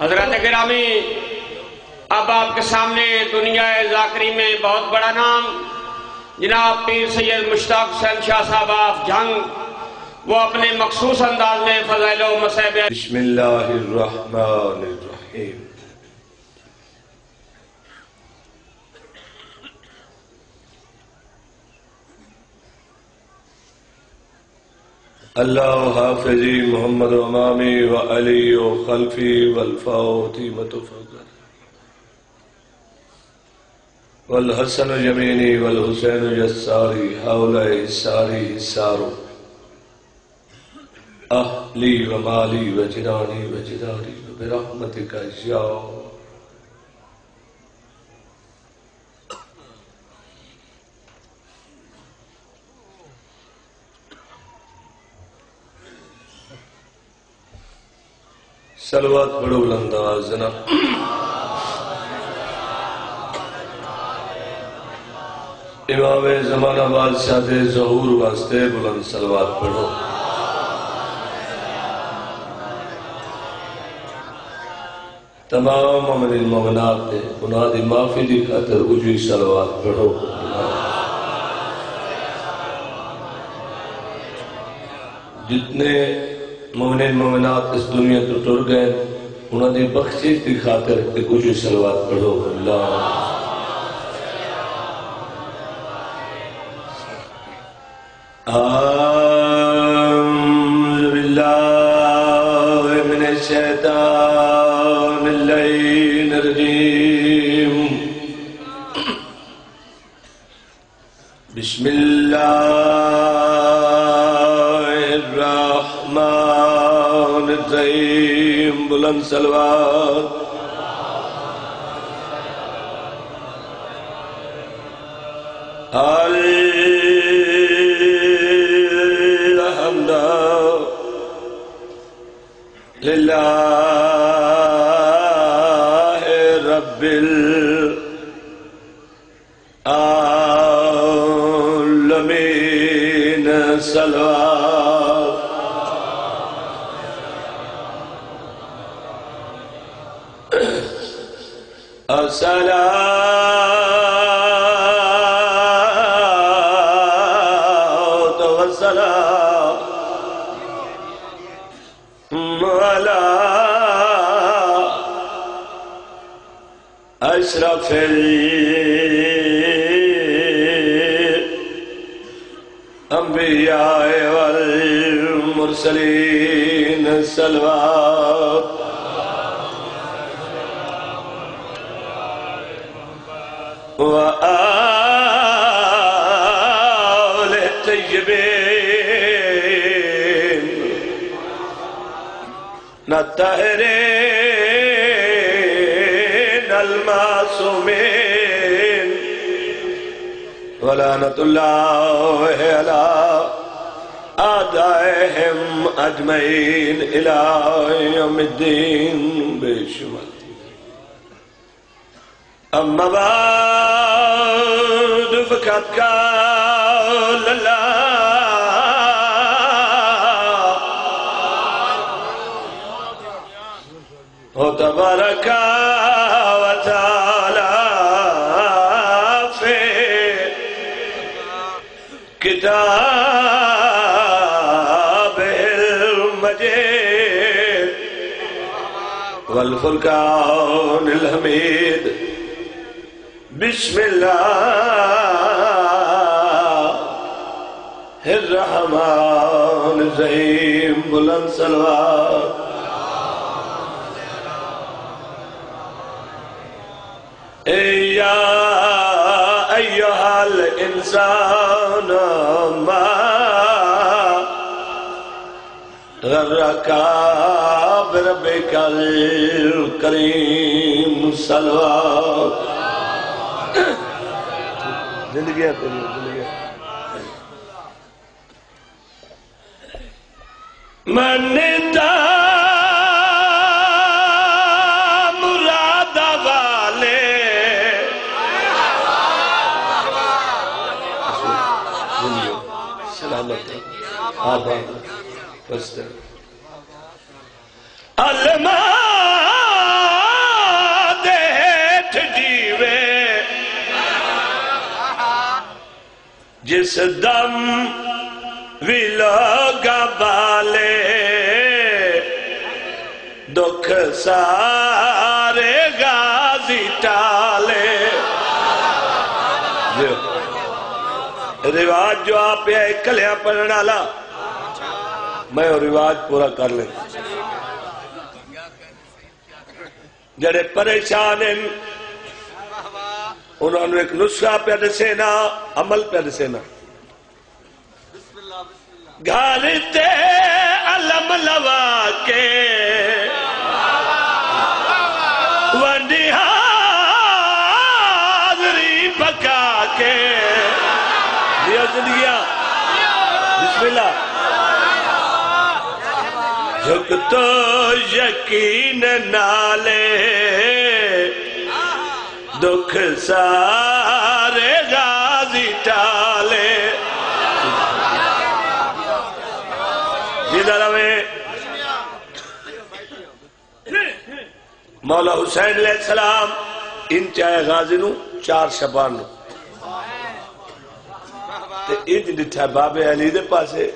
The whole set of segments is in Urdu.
حضرت گرامی، اب آپ کے سامنے دنیا ذاکری میں بہت بڑا نام، جناب پیر سید مشتاق حسین شاہ صاحب آف جنگ وہ اپنے مخصوص انداز میں فضائل و مسائب بسم اللہ الرحمن الرحیم۔ اللہ حافظی محمد و امامی و علی و خلفی والفاوتی متفقر والحسن جمینی والحسین جساری حول حساری حسارو اہلی و مالی و جنانی و جداری و برحمتک یا سلوات بڑو بلنداز، جناب۔ امام زمانہ بادشاہ دے ظہور واسطے بلند سلوات پڑھو۔ تمام مومن مومنات دے منادی معافی دی خاطر اجوی سلوات پڑھو۔ جتنے مومن مومنات اس دنیا تو ٹر گئے انہوں نے بخشش دی خاطر ایک اجوی سلوات پڑھو۔ اللہ۔ أعوذ بالله من الشيطان اللعين الرجيم بسم الله الرحمن بلند سلوات الحمد كتابه المجيد والفرقان الحميد بسم الله الرحمن الرحيم بلند صلوات۔ يا أيها الإنسان ما غرك بربك الكريم صلوات۔ زندگی ہے تیری زندگی ہے دا آبا فستا جس دم ویلوگا بالے دکھ سارے گازی ٹالے۔ رواج جو آپ کلیاں پڑھنا لہا میں وہ رواج پورا کر لیں۔ جڑے پریشان ہیں، انہوں نے ایک نسخہ پہ دسینا عمل پہ دسینا گھارتے علم لوا کے ونڈی حاضری پکا کے۔ دیا۔ زندگیاں بسم اللہ۔ جھک تو یقین نالے۔ دکھ سارے غازی ٹالے۔ جدھر ہمیں مولا حسین علیہ السلام ان چاہے غازی نو، چار شبان نو۔ تے انج ڈٹھا بابے علی دے پاسے۔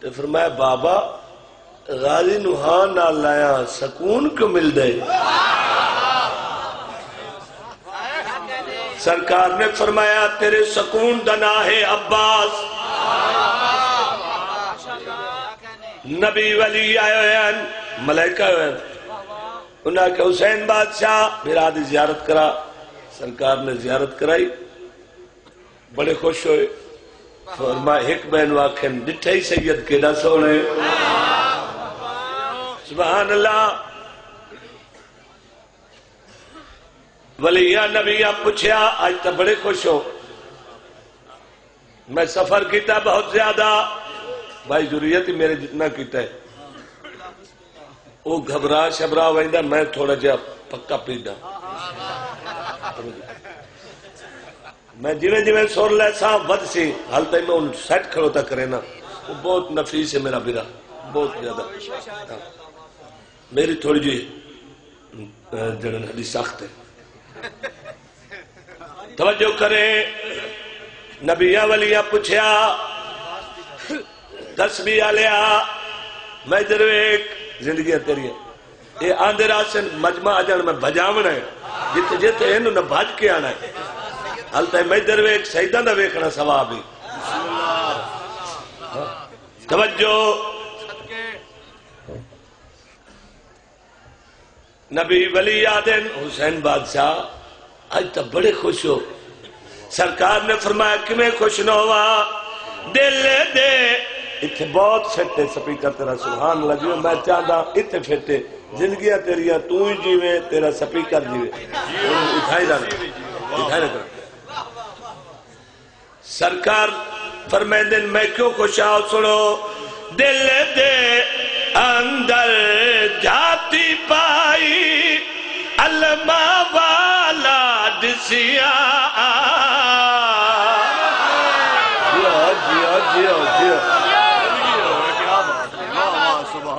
تے فرمایا، بابا غازی نو نہ لایا، سکون کیوں مل دے؟ سرکار نے فرمایا، تیرے سکون دنا ہے عباس۔ نبی ولی آئے ہوئے ہیں، ملائکہ ہوئے ہیں۔ انہاں کہ حسین بادشاہ، میرا آدھی زیارت کرا۔ سرکار نے زیارت کرائی۔ بڑے خوش ہوئے۔ فرمایا، ایک بین واقع ڈٹھے ہی سید کے نہ سونے سبحان اللہ۔ ولیہ نبیہ پوچھیا، آج تا بڑے خوش ہو۔ میں سفر کیتا بہت زیادہ۔ بھائی، ضروریت ہی میرے جتنا کیتا ہے۔ وہ گھبرا شبرا ویندہ میں تھوڑا جا پکا پیدا۔ میں جویں جویں سور لے سا، ود سی۔ حال تک میں ان سیٹ کھڑوتا کرے نا۔ وہ بہت نفیس ہے میرا بیرا۔ بہت زیادہ۔ میری تھوڑی جی جڑن حدیث سخت ہے۔ توجہ کرے نبیہ ولیہ پوچھیا تسبیح لیا میں درویک زندگی تیری ہے یہ آندھے راسن مجمع آجان میں بھجاونا ہے۔ جتے جتے انہوں نے بھاج کے آنا ہے۔ حالتا ہے میں درویک سیدہ نہ ویکھنا ثوابی توجہ۔ نبی ولی آدن، حسین بادشاہ، آج تب بڑے خوش ہو۔ سرکار نے فرمایا کہ میں خوش نہ ہوا؟ دل دے۔ اتھے بہت فٹے سپیکر تیرا، سبحان اللہ جی، میں چاہتا اتھے فٹے زندگیاں تیریاں، تو ہی جیوے تیرا سپیکر جیوے اٹھائی رہا۔ اٹھائی رہا۔ سرکار فرمائے دن میں کیوں خوش آؤ سنو۔ دل دے اندر دسیا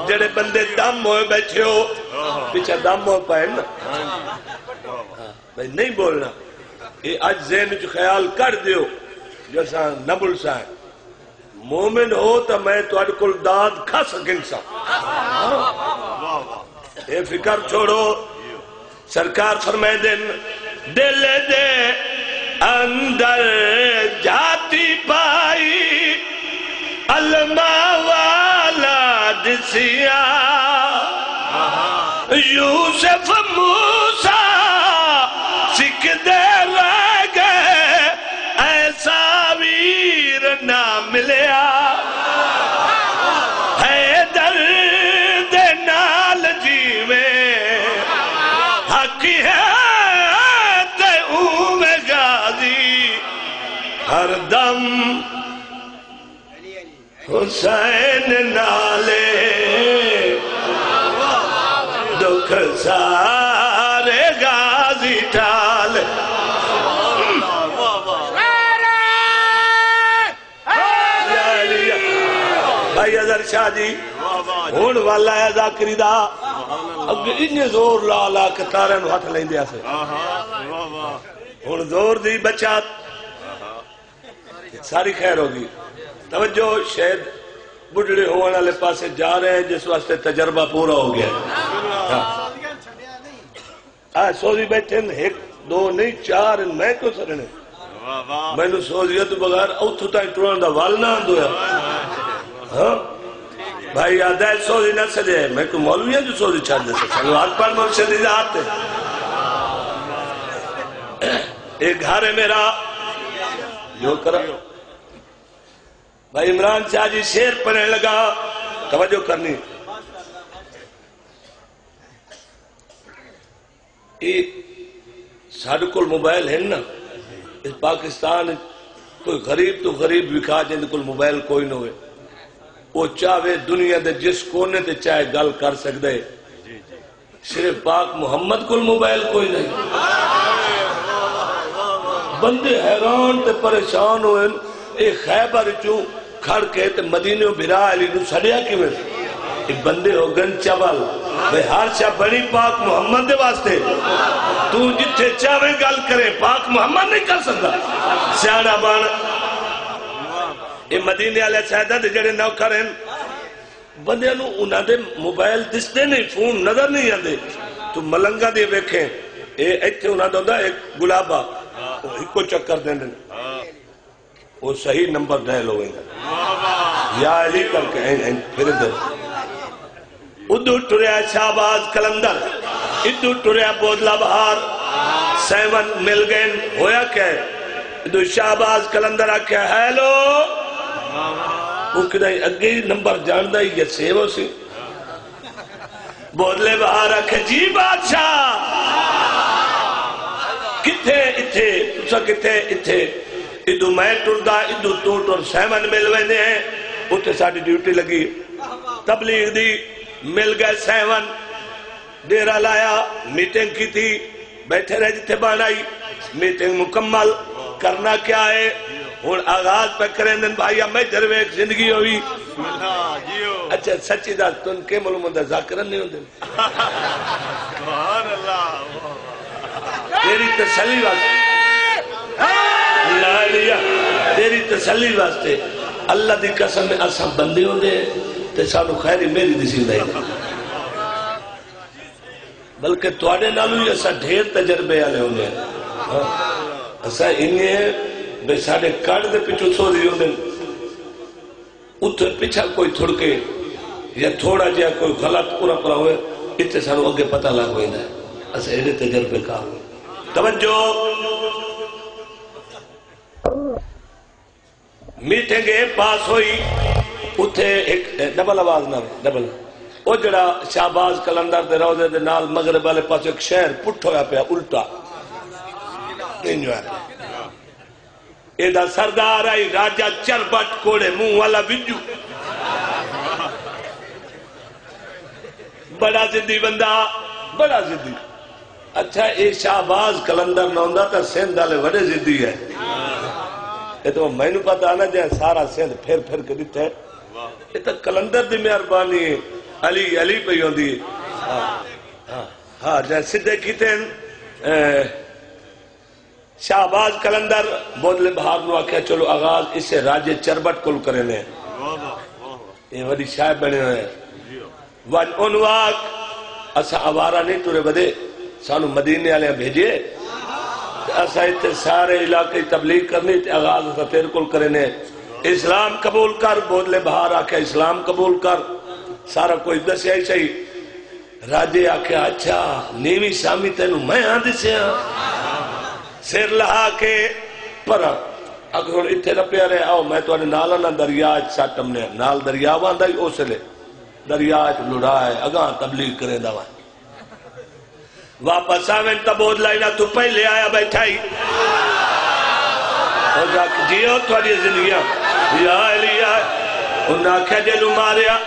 جڑے بندے دم ہوئے بیٹھے ہو، پیچھے دم ہوئے پائے نا۔ بھائی نہیں بولنا۔ یہ آج ذہن جو خیال کر دیو جیسا نبل سا ہے مومن ہو تو میں تو اڈ داد کھا سکیں سا اے ہاں۔ فکر چھوڑو سرکار فرمائے دن، دل دے اندر جاتی پائی علمہ والا دسیا۔ یوسف موسیٰ سکھ دے حسین نالے دکھ سارے غازی ٹال بھائی ازر شاہ جی ہون والا ہے ذاکری دا۔ اب انہیں زور لا لا کے تارے ہاتھ لیں دیا سے ہون زور دی بچات ساری خیر ہوگی۔ توجہ شاید بڑھڑے ہونے والے پاسے جا رہے ہیں، جس واسطے تجربہ پورا ہو گیا۔ ہاں۔ آہ سوزی بیٹھے ہیں، ایک، دو، نہیں، چار، میں کیوں سرنے؟ میں نے سوزی تو بغیر اوتھو تائی ٹرون دا وال نہ آندھویا ہاں؟ بھائی، یاد ہے، سوزی نہ سجے میں کو مولوی ہیں جو سوزی چھاڑ دے سکتا چلو ہاتھ پار مول سے دیجا آتے ایک گھر ہے میرا۔ جو کرا بھائی عمران شاہ جی شیر پڑھنے لگا۔ توجہ کرنی۔ یہ ساڑھے کل موبائل ہے نا۔ اس پاکستان کوئی غریب تو غریب وکھا جن کل موبائل کوئی نہ ہوئے۔ وہ چاہے دنیا دے جس کونے تے چاہے گل کر سکتے صرف پاک محمد کل موبائل کوئی نہیں۔ بندے حیران تے پریشان ہوئے۔ اے خیبر چوں کھڑ کے تے مدینے بھرا علی نو سڑیا کی میں اے بندے ہو گن چول بے ہر شاہ بڑی پاک محمد دے واسطے۔ تو جتھے چاہے گل کرے، پاک محمد نہیں کر سکتا سیاڑا بان۔ اے مدینے والے سیدہ دے جڑے نوکر ہیں بندے نو انہاں دے موبائل دستے نہیں، فون نظر نہیں آندے۔ تو ملنگا دے ویکھیں۔ اے ایتھے انہاں دا ایک گلابا۔ وہ ایک چکر دیں دیں وہ صحیح نمبر ڈائل ہوئے گا یا علی کر کے ہیں پھر دے ادھو ٹریا شہباز کلندر ادھو ٹریا بودلا بہار۔ سیون مل گئن ہویا کہ ادھو شہباز کلندر آکھیا، ہیلو! وہ کدھائی اگے نمبر جاندہ ہی یہ سیو سی۔ بودلے بہار آکھیا جی بادشاہ! کتھے، اتھے تسا کتھے، اتھے۔ ادھو میں ٹردہ ادھو تو ٹر سیمن مل ویندے ہیں۔ اتھے ساڑھی ڈیوٹی لگی۔ تبلیغ دی مل گئے سیون۔ ڈیرہ لایا میٹنگ کی تھی بیٹھے رہے جتھے بانائی میٹنگ مکمل کرنا کیا ہے؟ ہون آغاز پہ کریں دن بھائی میں جروے ایک زندگی ہوئی۔ اچھا سچی دا تن کے ملو مندہ ذاکرن نہیں ہوندے؟ تیری تسلی واسطے اللہ علیہ تیری تسلی واسطے اللہ دی قسم میں اساں بندے ہوندے تے سانو خیری میری دسی نہیں۔ بلکہ تواڈے نالو ہی اساں ڈھیر تجربے والے ہوندے ہیں۔ ہاں۔ اساں انہیں بے ساڈے کڑ دے پیچھے سو دی ہوندے اتھے پیچھا کوئی تھڑکے یا تھوڑا جہا کوئی غلط پورا پورا ہوئے اتنے سانو اگے پتہ لگ ہوئے اساں ایڈے تجربے کار ہوئے۔ توجہ! میٹنگ پاس ہوئی، اتھے ایک ڈبل آواز نہ ڈبل۔ او جڑا شہباز کلندر دے روزے دے نال مغرب والے پاس ایک شہر پٹھ ہویا پیا، الٹا۔ نہیں اے دا سردار آئی راجہ چربٹ کوڑے منہ والا بجو۔ بڑا زدی بندہ، بڑا زدی۔ اچھا اے شہباز کلندر نوندا تا سندھ والے بڑے زدی ہے۔ یہ تو میں پتا نہ جائے سارا سندھ پھر پھر کے دیتے ہے یہ تو کلندر دی مہربانی علی علی پہ ہوندی ہاں ہاں جائے سدھے کیتے ہیں شہباز کلندر بودلے بہار نو آکھیا چلو آغاز اسے راجے چربٹ کل کرے لیں یہ وڈی شاہ بنے ہوئے ون انواق اسا آوارا نہیں تورے بدے سانو مدینے والے بھیجے اسا اتنے سارے علاقے تبلیغ کرنی تے آغاز اسا تیر کل کرنے اسلام قبول کر بودلے بہار آکھیا اسلام قبول کر. سارا کوئی دسیا ہی چاہیے راجے آکھیا اچھا نیوی سامی تینو میں آن دسے ہاں سر لہا کے پر اگر اتھے نہ پیارے آؤ میں تو نالا نہ دریا ساتم نے، نال دریا واندا ہی، اس لے دریا لڑا ہے، اگاں تبلیغ کرے دا واپس آویں تبود لائنا تو پہلے آیا بیٹھا ہی۔ ہو جا جیو تھوڑی زندگیاں یا علی آئے انہاں آکھا جلو ماریا۔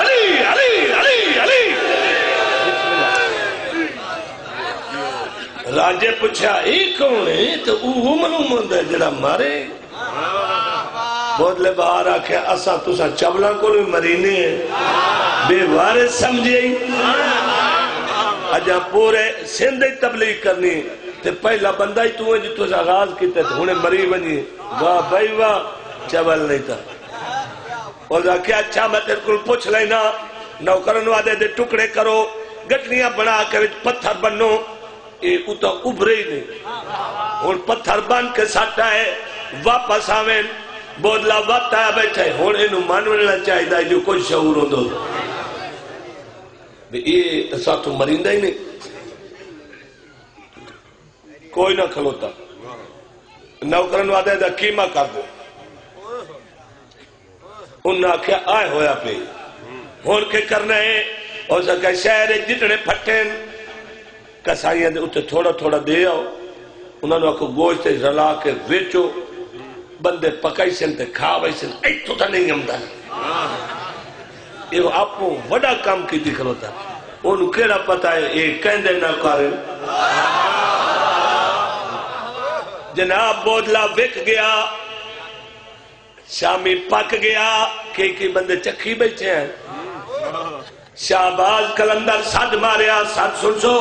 علی علی علی علی۔ راجے پوچھا اے کون ہے؟ تو اوہ منو مند ہے، جڑا مارے۔ بودلے باہر آکھے اسا تسا چبلا کو بھی مرینے ہیں۔ بے وارث سمجھے۔ اجا پورے سندھ تبلیغ کرنی تے پہلا بندہ ہی تو ہے جتو سے آغاز کیتا ہے تو انہیں مری بنی واہ بھائی واہ چبل نہیں تھا۔ اور کیا اچھا میں تیرے کو پوچھ لینا۔ نوکرن وادے دے ٹکڑے کرو۔ گٹنیاں بنا کے پتھر بنو۔ یہ اتا ابھرے ہی نہیں۔ اور پتھر بن کے ساتھ ہے، واپس آویں۔ بودلا وقت آیا بیٹھے ہون انہوں مانوڑنا چاہی دا جو کوئی شعور ہو دو یہ ساتھو مرندہ ہی نہیں کوئی نہ کھلوتا نوکرن وعدے دا کیمہ کر دو انہاں آکھیا آئے ہویا پہ ہون کے کرنا ہے اور سکا شہر جتنے پھٹیں کسائیاں دے اتنے تھوڑا تھوڑا دے آؤ انہوں نے آکھو گوشت رلا کے ویچو بندے پکائی سن تے کھا بائی ایتو تا نہیں امدہ یہ آپ کو وڈا کام کی دکھ ہوتا انہوں کیڑا پتا ہے؟ یہ کہندے نہ کریں جناب بودلا وک گیا، شامی پک گیا کئی کئی بندے چکھی بیٹھے ہیں۔ شہباز کلندر صد ماریا صد سن سو۔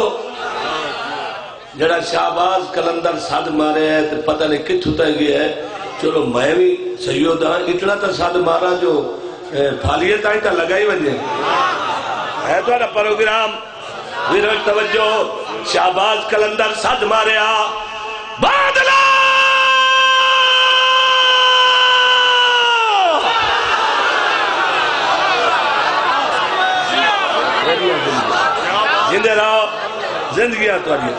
جڑا شہباز کلندر صد ماریا ہے تو پتہ نہیں کتھو تا گیا ہے۔ چلو میں بھی سیود ہاں اتنا تا صد مارا جو پھالیت آئی تا لگائی بنجے ہے تو انا پروگرام ویرک توجہ شہباز کلندر صد ماریا بادلہ جندے رہو زندگیاں تو آئی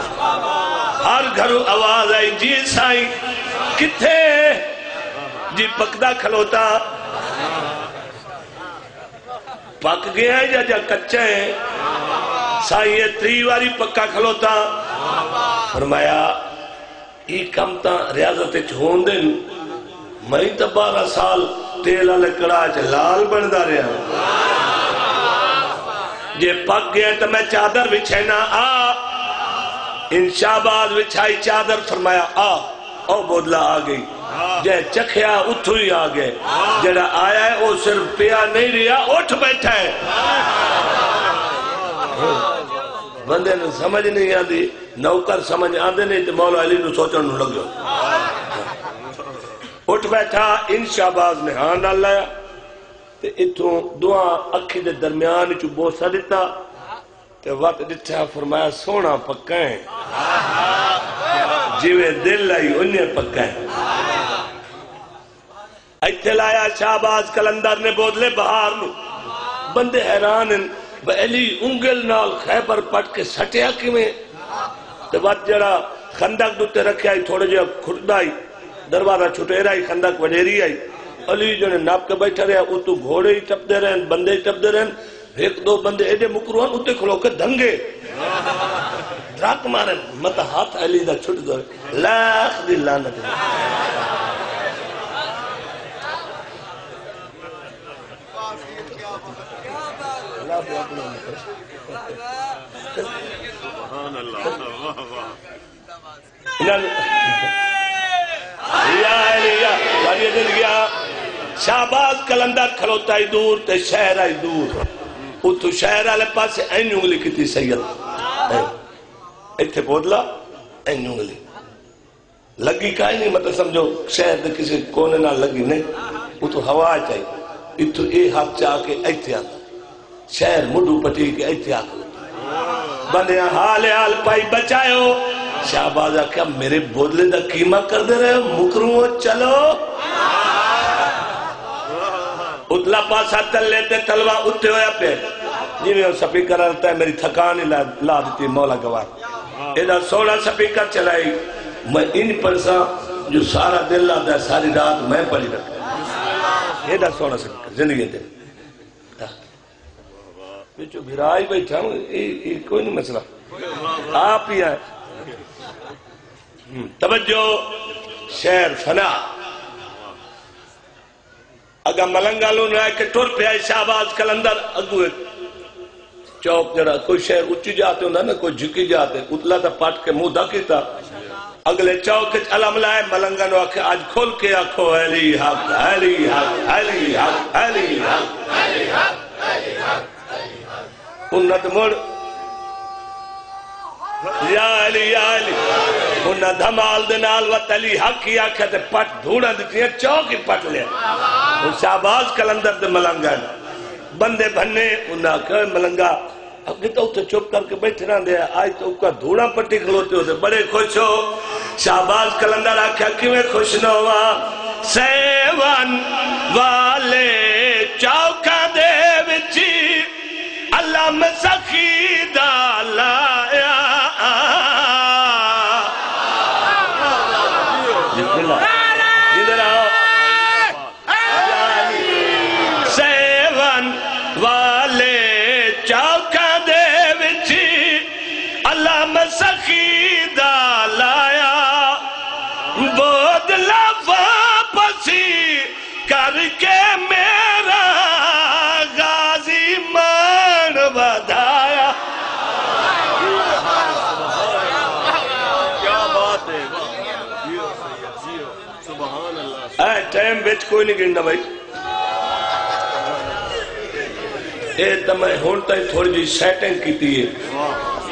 ہر گھرو آواز آئی جی سائی کتھے جی پکدا کھلوتا۔ پک گیا ہے یا جا کچھا ہے؟ سائی یہ تری واری پکا کھلوتا۔ فرمایا، ای کم تا ریاضت چھون دن میں تا بارہ سال تیلہ لکڑا چھ لال بندہ رہا جے پک گیا تو میں چادر بچھینا۔ آ ان بچھائی چادر۔ فرمایا، آ، او بودلا آ گئی۔ جے چکھیا اتھو ہی آ گئے۔ جڑا آیا ہے وہ صرف پیا نہیں رہا اٹھ بیٹھا ہے۔ بندے نے سمجھ نہیں آدھی نوکر سمجھ آدھے نہیں تو مولا علی نو سوچن نو لگ جاؤ اٹھ بیٹھا ان شہباز نے ہاں ڈال لایا۔ تے اتھوں دعا اکھی دے درمیان چو بوسا دیتا تے وقت دیتا فرمایا، سونا پکائیں جیوے دل لائی، انہیں پکا پکائیں ایتھے لایا شہباز کلندر نے بودلے بہار نو۔ بندے حیران ہیں علی انگل نال خیبر پٹ کے سٹیا کی میں تے وقت جڑا خندق دوتے رکھے آئی تھوڑے جو کھٹدائی دروازہ چھٹے رہی خندق وڈیری آئی۔ علی جو نے ناپ کے بیٹھا رہا وہ تو گھوڑے ہی ٹپ دے رہے ہیں بندے ہی ٹپ دے رہے ہیں ایک دو بندے ایڈے مکروان اتے کھلو کے دھنگے دراک مارے مت ہاتھ علی دا چھٹ دو۔ لاکھ دی لانت یا علی یا ساری دل گیا شہباز کلندر کھلوتا ہی دور تے شہر آئی دور۔ اتو شہر آلے پاس این انگلی کی سید۔ ایتھے بودلا، این انگلی۔ لگی کائی نہیں مطلب سمجھو، شہر دے کسی کونے نہ لگی نہیں۔ اتو ہوا چاہی۔ اتو اے ہاتھ چاہ کے ایتھے آتا۔ شہر مڈو پٹی کے ایتھے آتا بندے حال حال، پائی بچائے ہو۔ شہباز آکھا میرے بودلے دا قیمہ کر دے رہے مکروں چلو۔ اتلا پاسا تل لیتے تلوہ اتے ہویا پہ جی میں سپیکر رہتا ہے میری تھکانی لا دیتی مولا گوار۔ ایدہ سوڑا سپیکر چلائی۔ میں ان پرسا جو سارا دل لاتا ہے ساری رات میں پڑی رکھا ایدہ سوڑا سپیکر، زندگی دے۔ بچو بھرائی بیٹھا ہوں یہ کوئی نہیں مسئلہ۔ آپ ہی آئے۔ توجہ شہر فنا۔ اگر ملنگالوں نے آئے کہ ٹور پہ آئے شہباز کلندر۔ اگو چوک جڑا، کوئی شہر اچھی جاتے ہوں نا کوئی جھکی جاتے اتلا تا پاٹ کے مو دکی تا۔ اگلے چوک علم لائے ملنگا نو آکھے، آج کھول کے آکھو علی حق علی حق علی حق علی حق انت مڑ۔ یا علی یا علی۔ انہاں دھمال دے نال و تلی حق ہی آکھا تے پٹ دھوڑا دیتی ہیں چوک ہی پٹ لیا۔ وہ شہباز کلندر دے ملنگا بندے بھنے، انہاں کہا ملنگا، اگے تو تو چپ کر کے بیٹھے نہ دے آج تو کا دھوڑا پٹی کھلوتے ہوتے بڑے خوش ہو۔ شہباز کلندر آکھا کیویں خوش نہ ہوا؟ سیون والے عالم سخیدہ ٹائم کوئی نہیں گننا بھائی اے تو میں ہون تائی تھوڑی جی سیٹنگ کی تھی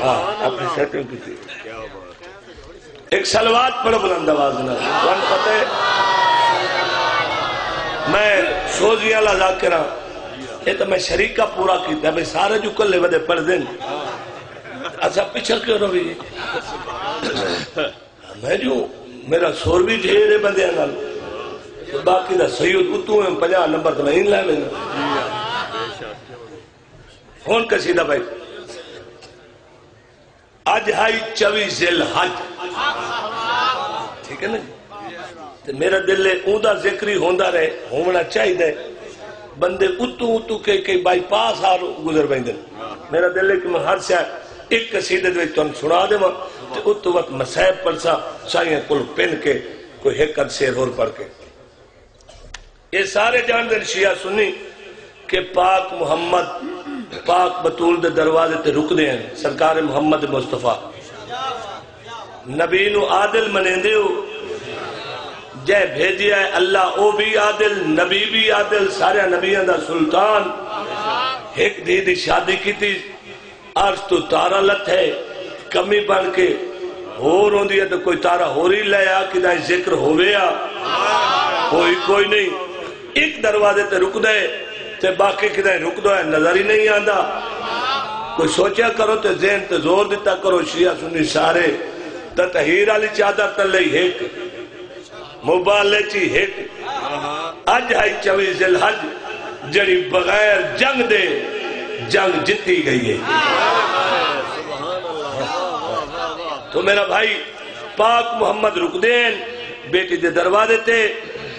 ہاں اپنی سیٹنگ کی تھی ایک سلوات پڑھو بلند آواز نہ کون پتہ ہے میں سوزی اللہ ذاکرہ یہ تو میں شریکہ پورا کیتا ہے میں سارے جو کلے ودے پڑھ دیں اچھا پیچھا کیوں رو بھی میں جو میرا سور بھی ڈھیرے بندے ہیں نال باقی دا سید اتو ہیں پنجا نمبر تو میں ہی لائے لینا۔ ہون کسیدہ بھائی۔ اج ہائی چوی زل حج۔ ٹھیک ہے نا؟ میرا دل ہے اوندا ذکری ہوندا رہے ہونا چاہی دے بندے اتو اتو کے کئی بائی پاس آ گزر بیندن میرا دل ہے کہ میں ہر سے ایک قصیدے دے تو سنا دے ماں۔ تے اتو وقت مسائب پڑسا سائیں کل پن کے، کوئی ہیکر سیر اور پڑھ کے۔ یہ سارے جان دل شیعہ سنی کہ پاک محمد، پاک بطول دے دروازے تے رک دے ہیں، سرکار محمد مصطفیٰ۔ نبی نو عادل منیندے ہو۔ جے بھیجیا ہے اللہ او بھی عادل، نبی بھی عادل، سارے نبیان دا سلطان۔ ایک دی دی شادی کی تھی آج تو تارا لت ہے، کمی بن کے ہو رون دیا تو کوئی تارا ہو رہی لے آ کہ دائیں ذکر ہو گیا کوئی کوئی نہیں۔ ایک دروازے تے رک دے تے باقی کدائیں رک دو ہے، نظر ہی نہیں آندا۔ کوئی سوچیا کرو تے ذہن تے زور دیتا کرو شیعہ سنی سارے۔ تے تحیر علی چادر تلے ہیک مبالے چی ہیک اج ہے چوی ذل حج جڑی بغیر جنگ دے جنگ جتی گئی ہے۔ تو میرا بھائی، پاک محمد رک دین بیٹی دے دروازے تے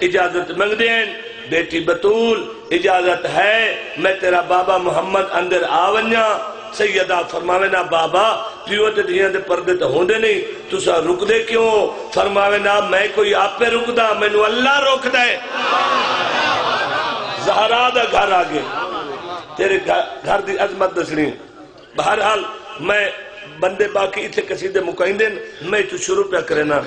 اجازت منگ دین بیٹی بطول، اجازت ہے، میں تیرا بابا محمد اندر آونیا سیدہ فرماوے نا بابا، پیو تے دھیاں دے پردے تے ہوندے نہیں تو سا رک دے کیوں؟ فرماوے نا میں کوئی آپ پہ رک دا میں نو اللہ روک دے زہرا دا گھر آگے تیرے گھر دی عظمت دسنی۔ بہرحال، میں بندے باقی اتھے قصیدے مکائن دین میں تو شروع پہ کرنا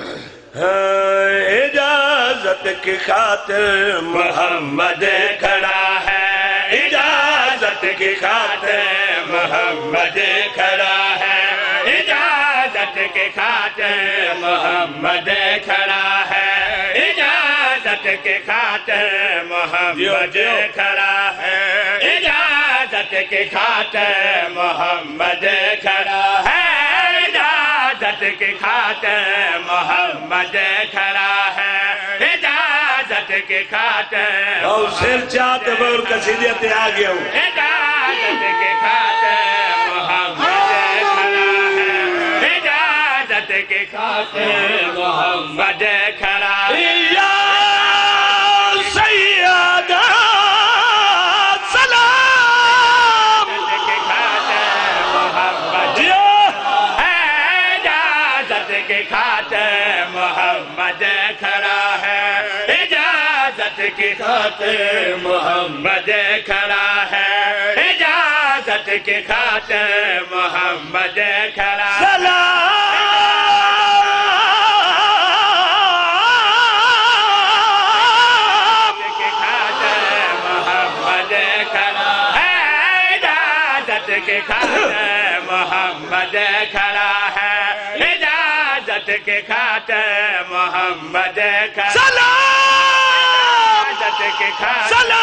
اجازت کی خاطر محمد کھڑا ہے۔ اجازت کی خاطر محمد کھڑا ہے۔ اجازت کی خاطر محمد کھڑا ہے۔ اجازت کی خاطر محمد کھڑا ہے۔ اجازت کی خاطر محمد کھڑا ہے۔ کی خاطر محمد کھڑا ہے۔ اجازت کی خاطر او سر چاہتے بور کسیدیہ تے آگیا ہوں۔ اجازت کی خاطر محمد کھڑا ہے۔ اجازت کی خاطر محمد کھڑا ہے۔ کی خاطر محمد کھڑا ہے۔ اجازت کی خاطر محمد کھڑا سلام کی خاطر محمد کھڑا ہے۔ اجازت کی خاطر محمد کھڑا کے سلام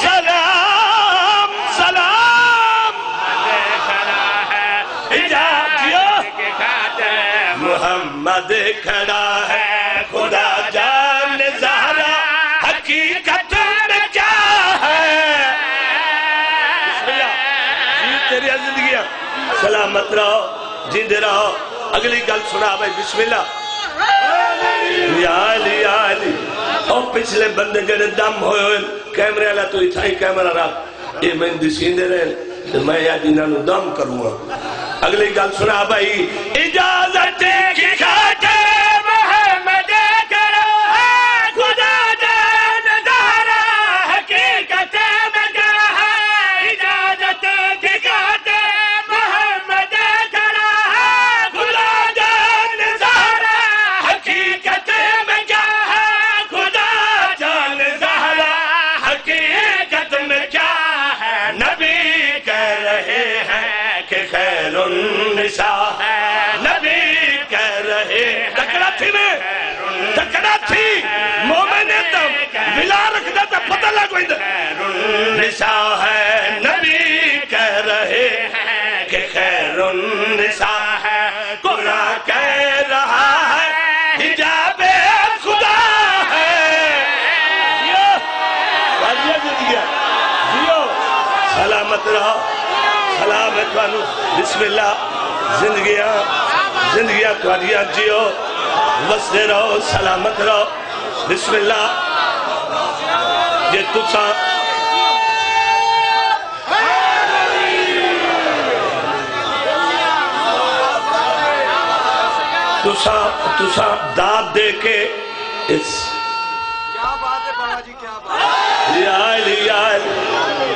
سلام سلام کھڑا ہے۔ محمد کھڑا ہے۔ خدا جان زہرا حقیقت میں کیا ہے؟ بسم اللہ جی تیری زندگیاں سلامت رہو جیندے رہو۔ اگلی گل سنا بھائی بسم اللہ۔ پچھلے بندے جڑے دم ہوئے ہوئے، کیمرے والا تو اتھائی کیمرہ رکھ یہ میں دسیندے رہے میں یا جنہاں نو دم کروں گا۔ اگلی گل سنا بھائی نساء ہے، نبی کہہ رہے ہیں کہ خیر النساء ہے۔ قرآن کہہ رہا ہے، حجاب خدا ہے۔ جیو۔ واجیہ سلامت رہو۔ سلام ہے بسم اللہ۔ زندگیاں زندگیاں تواریاں جیو۔ وسدے رہو، سلامت رہو۔ بسم اللہ۔ یہ تُسا تُسا تُسا داد دے کے اس کیا بات ہے بابا جی کیا بات لیال لیال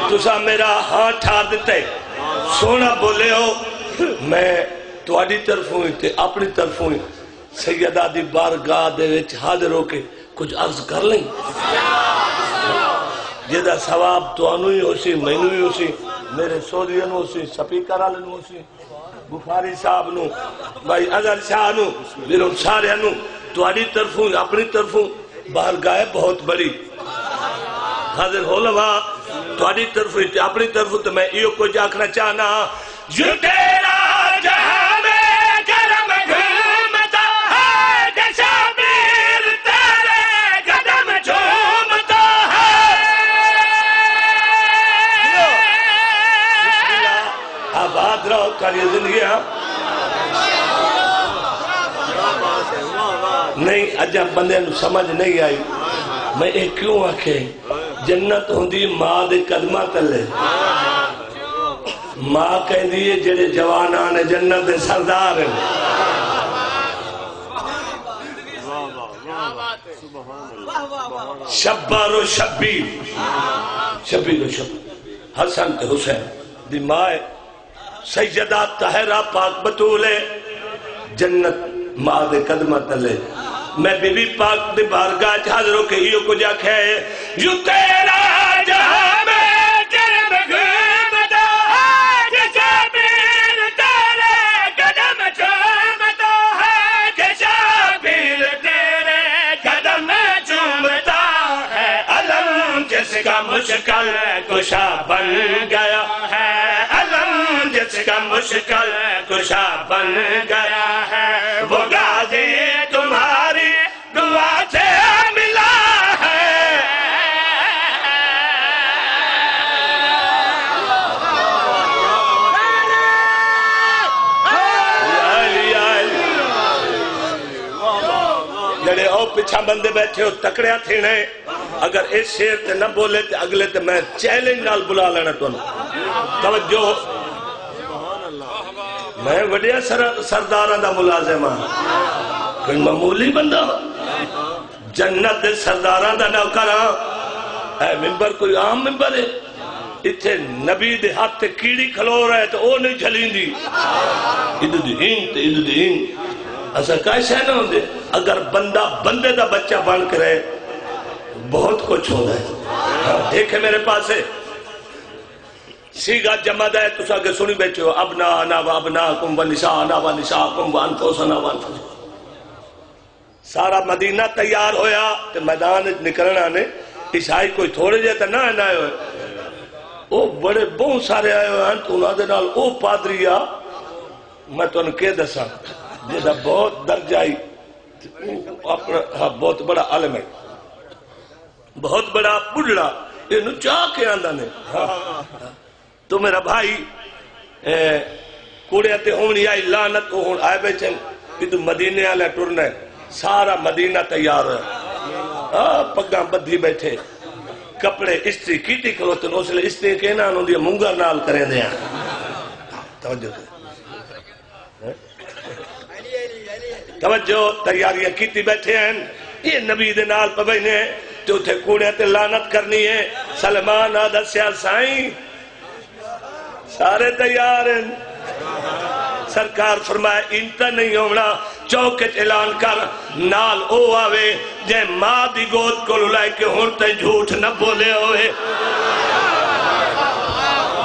تُسا میرا ہاں ٹھار دیتے سونا بولے ہو میں تواڈی طرفوں تے اپنی طرفوں ہی سیدہ دی بارگاہ دے وچ حاضر ہو کے کچھ عرض کر لیں۔ جیدہ ثواب تو انو ہی ہو سی مینو ہی ہو سی میرے سودی انو ہو سی سپیکر آلن ہو سی بخاری صاحب نو، بھائی اگر شاہ نو میرے سارے نو انو تواڈی طرفوں، اپنی طرفوں گائے بہت بڑی۔ حاضر ہو لوا، تواڈی طرف تے اپنی طرف تو میں ایو کو آکھنا چاہنا۔ جو تیرا آباد رہو کاری زندگیاں نہیں اجا بندے نو سمجھ نہیں آئی۔ میں ایک کیوں آکھے؟ جنت ہوندی ماں دے قدمہ تلے۔ ماں کہہ دیئے جڑے جوانان جنت دے سردار ہیں۔ شبار و شبیر۔ شبیر و شبیر۔ حسن تے حسین دی ماں سیدہ تہرہ پاک بطولے جنت ماں دے قدمہ تلے میں بی بی پاک دے بارگاہ حاضروں کے ہیو کو جا کھائے یو تیرا جہاں میں گھومتا ہے تیرے قدم چومتا ہے تیرے قدم چومتا ہے۔ علم جس کا مشکل کشا بن گیا ہے۔ کا مشکل کشا بن گیا ہے۔ وہ غازی تمہاری دعا سے ملا ہے۔ جڑے او پچھا بندے بیٹھے ہو تکڑیا تھی نے، اگر اس شیر تے نہ بولے تے اگلے تے میں چیلنج نال بلا لینا تو توجہ۔ میں وڈیا سرداران دا ملازم ہاں۔ کوئی معمولی بندہ ہاں۔ جنت دے سرداران دا نوکر ہاں۔ اے ممبر کوئی عام ممبر ہے۔ اتھے نبی دے ہاتھ تے کیڑی کھلو رہا ہے تو او نہیں جھلین دی ادھو دین تے ادھو دین ایسا کائش کیسے نہ ہوندے۔ اگر بندہ بندے دا بچہ بن کے رہے، بہت کچھ ہوتا ہے۔ ہاں، دیکھے میرے پاس ہے سیگا جمع دے تو ساگے سنی بیٹھے ہو، ابنا، انا و ابنا کم و نسا انا و نسا کم و انفوس انفوسنا و انفوسنا سارا مدینہ تیار ہویا تے میدان وچ نکلنا نے عیسائی کوئی تھوڑے جے تے نہ نہ ہوئے۔ او بڑے بہت سارے آئے ہوئے ہیں، تو انہاں دے نال او پادری آ، میں تو ان کے دساں، جیسا بہت درجائی اپنا ہاں، بہت بڑا عالم ہے۔ بہت بڑا بڑھڑا، یہ چاہ کے آندہ نے۔ ہاں۔ تو میرا بھائی کوڑے تے ہونی آئی لانت کو ہون آئے بیٹھے کہ تو مدینے آلے ٹرنے سارا مدینہ تیار ہے۔ پگاں بدھی بیٹھے۔ کپڑے استری کیٹی کرو تو نو سلے استری کہنا انہوں دیا مونگا نال کریں دیا توجہ کریں توجہ، تیاریاں کیتی بیٹھے ہیں۔ یہ نبی دے نال پہ بہنے جو تھے کوڑے تے لانت کرنی ہے۔ سلمان آدھا سیال سائیں۔ سارے تیار ہیں۔ سرکار فرمائے انتا نہیں ہونا، چوکت اعلان کر، نال او آوے، جے ماں دی گود کو لائے کہ ہون تے جھوٹ نہ بولے ہوئے۔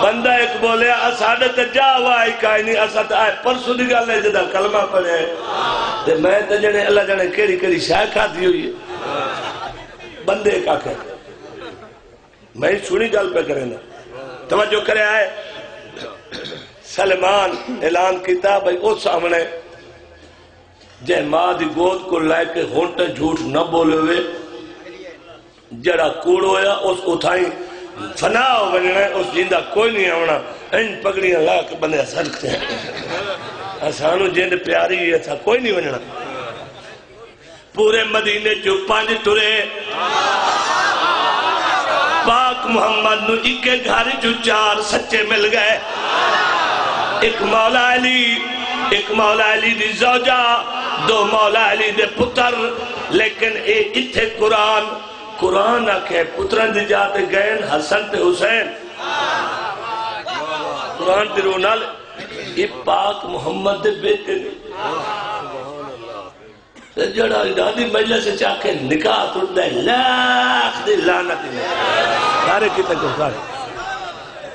بندہ ایک بولے اساڑے تے جا وائی کائی نہیں اساڑ آئے پرسو دی گا لے جدہ کلمہ پڑھے تے میں تے جنے، اللہ جنے کیڑی کیڑی شاہ کھا دی ہوئی بندے کا کہتے میں سنی گل پہ کریں نا۔ توجہ کرے آئے۔ سلمان اعلان کیتا بھئی او سامنے جے ماں دی گود کو لائے کے ہونٹے جھوٹ نہ بولے ہوئے، جڑا کوڑ ہویا اس اٹھائیں فنا ہو بننا ہے اس جیندہ کوئی نہیں آونا۔ ان پگڑیاں لا کے بندے سڑکتے ہیں۔ اسانو جیند پیاری ہے تھا کوئی نہیں بننا۔ پورے مدینے جو پانچ ٹرے۔ پاک محمد نو اکے گھر جو چار سچے مل گئے۔ ایک مولا علی، ایک مولا علی دی زوجہ، دو مولا علی دے پتر۔ لیکن اے اتھے قرآن قرآن آکھے پتران دی جاتے گئن حسن تے حسین۔ قرآن دی رونال یہ پاک محمد دے بیٹے نے۔ جڑا دادی مجلس سے چاہ کے نکاح ٹوٹ دے لاکھ دی لعنت نے سارے کتے کو سارے۔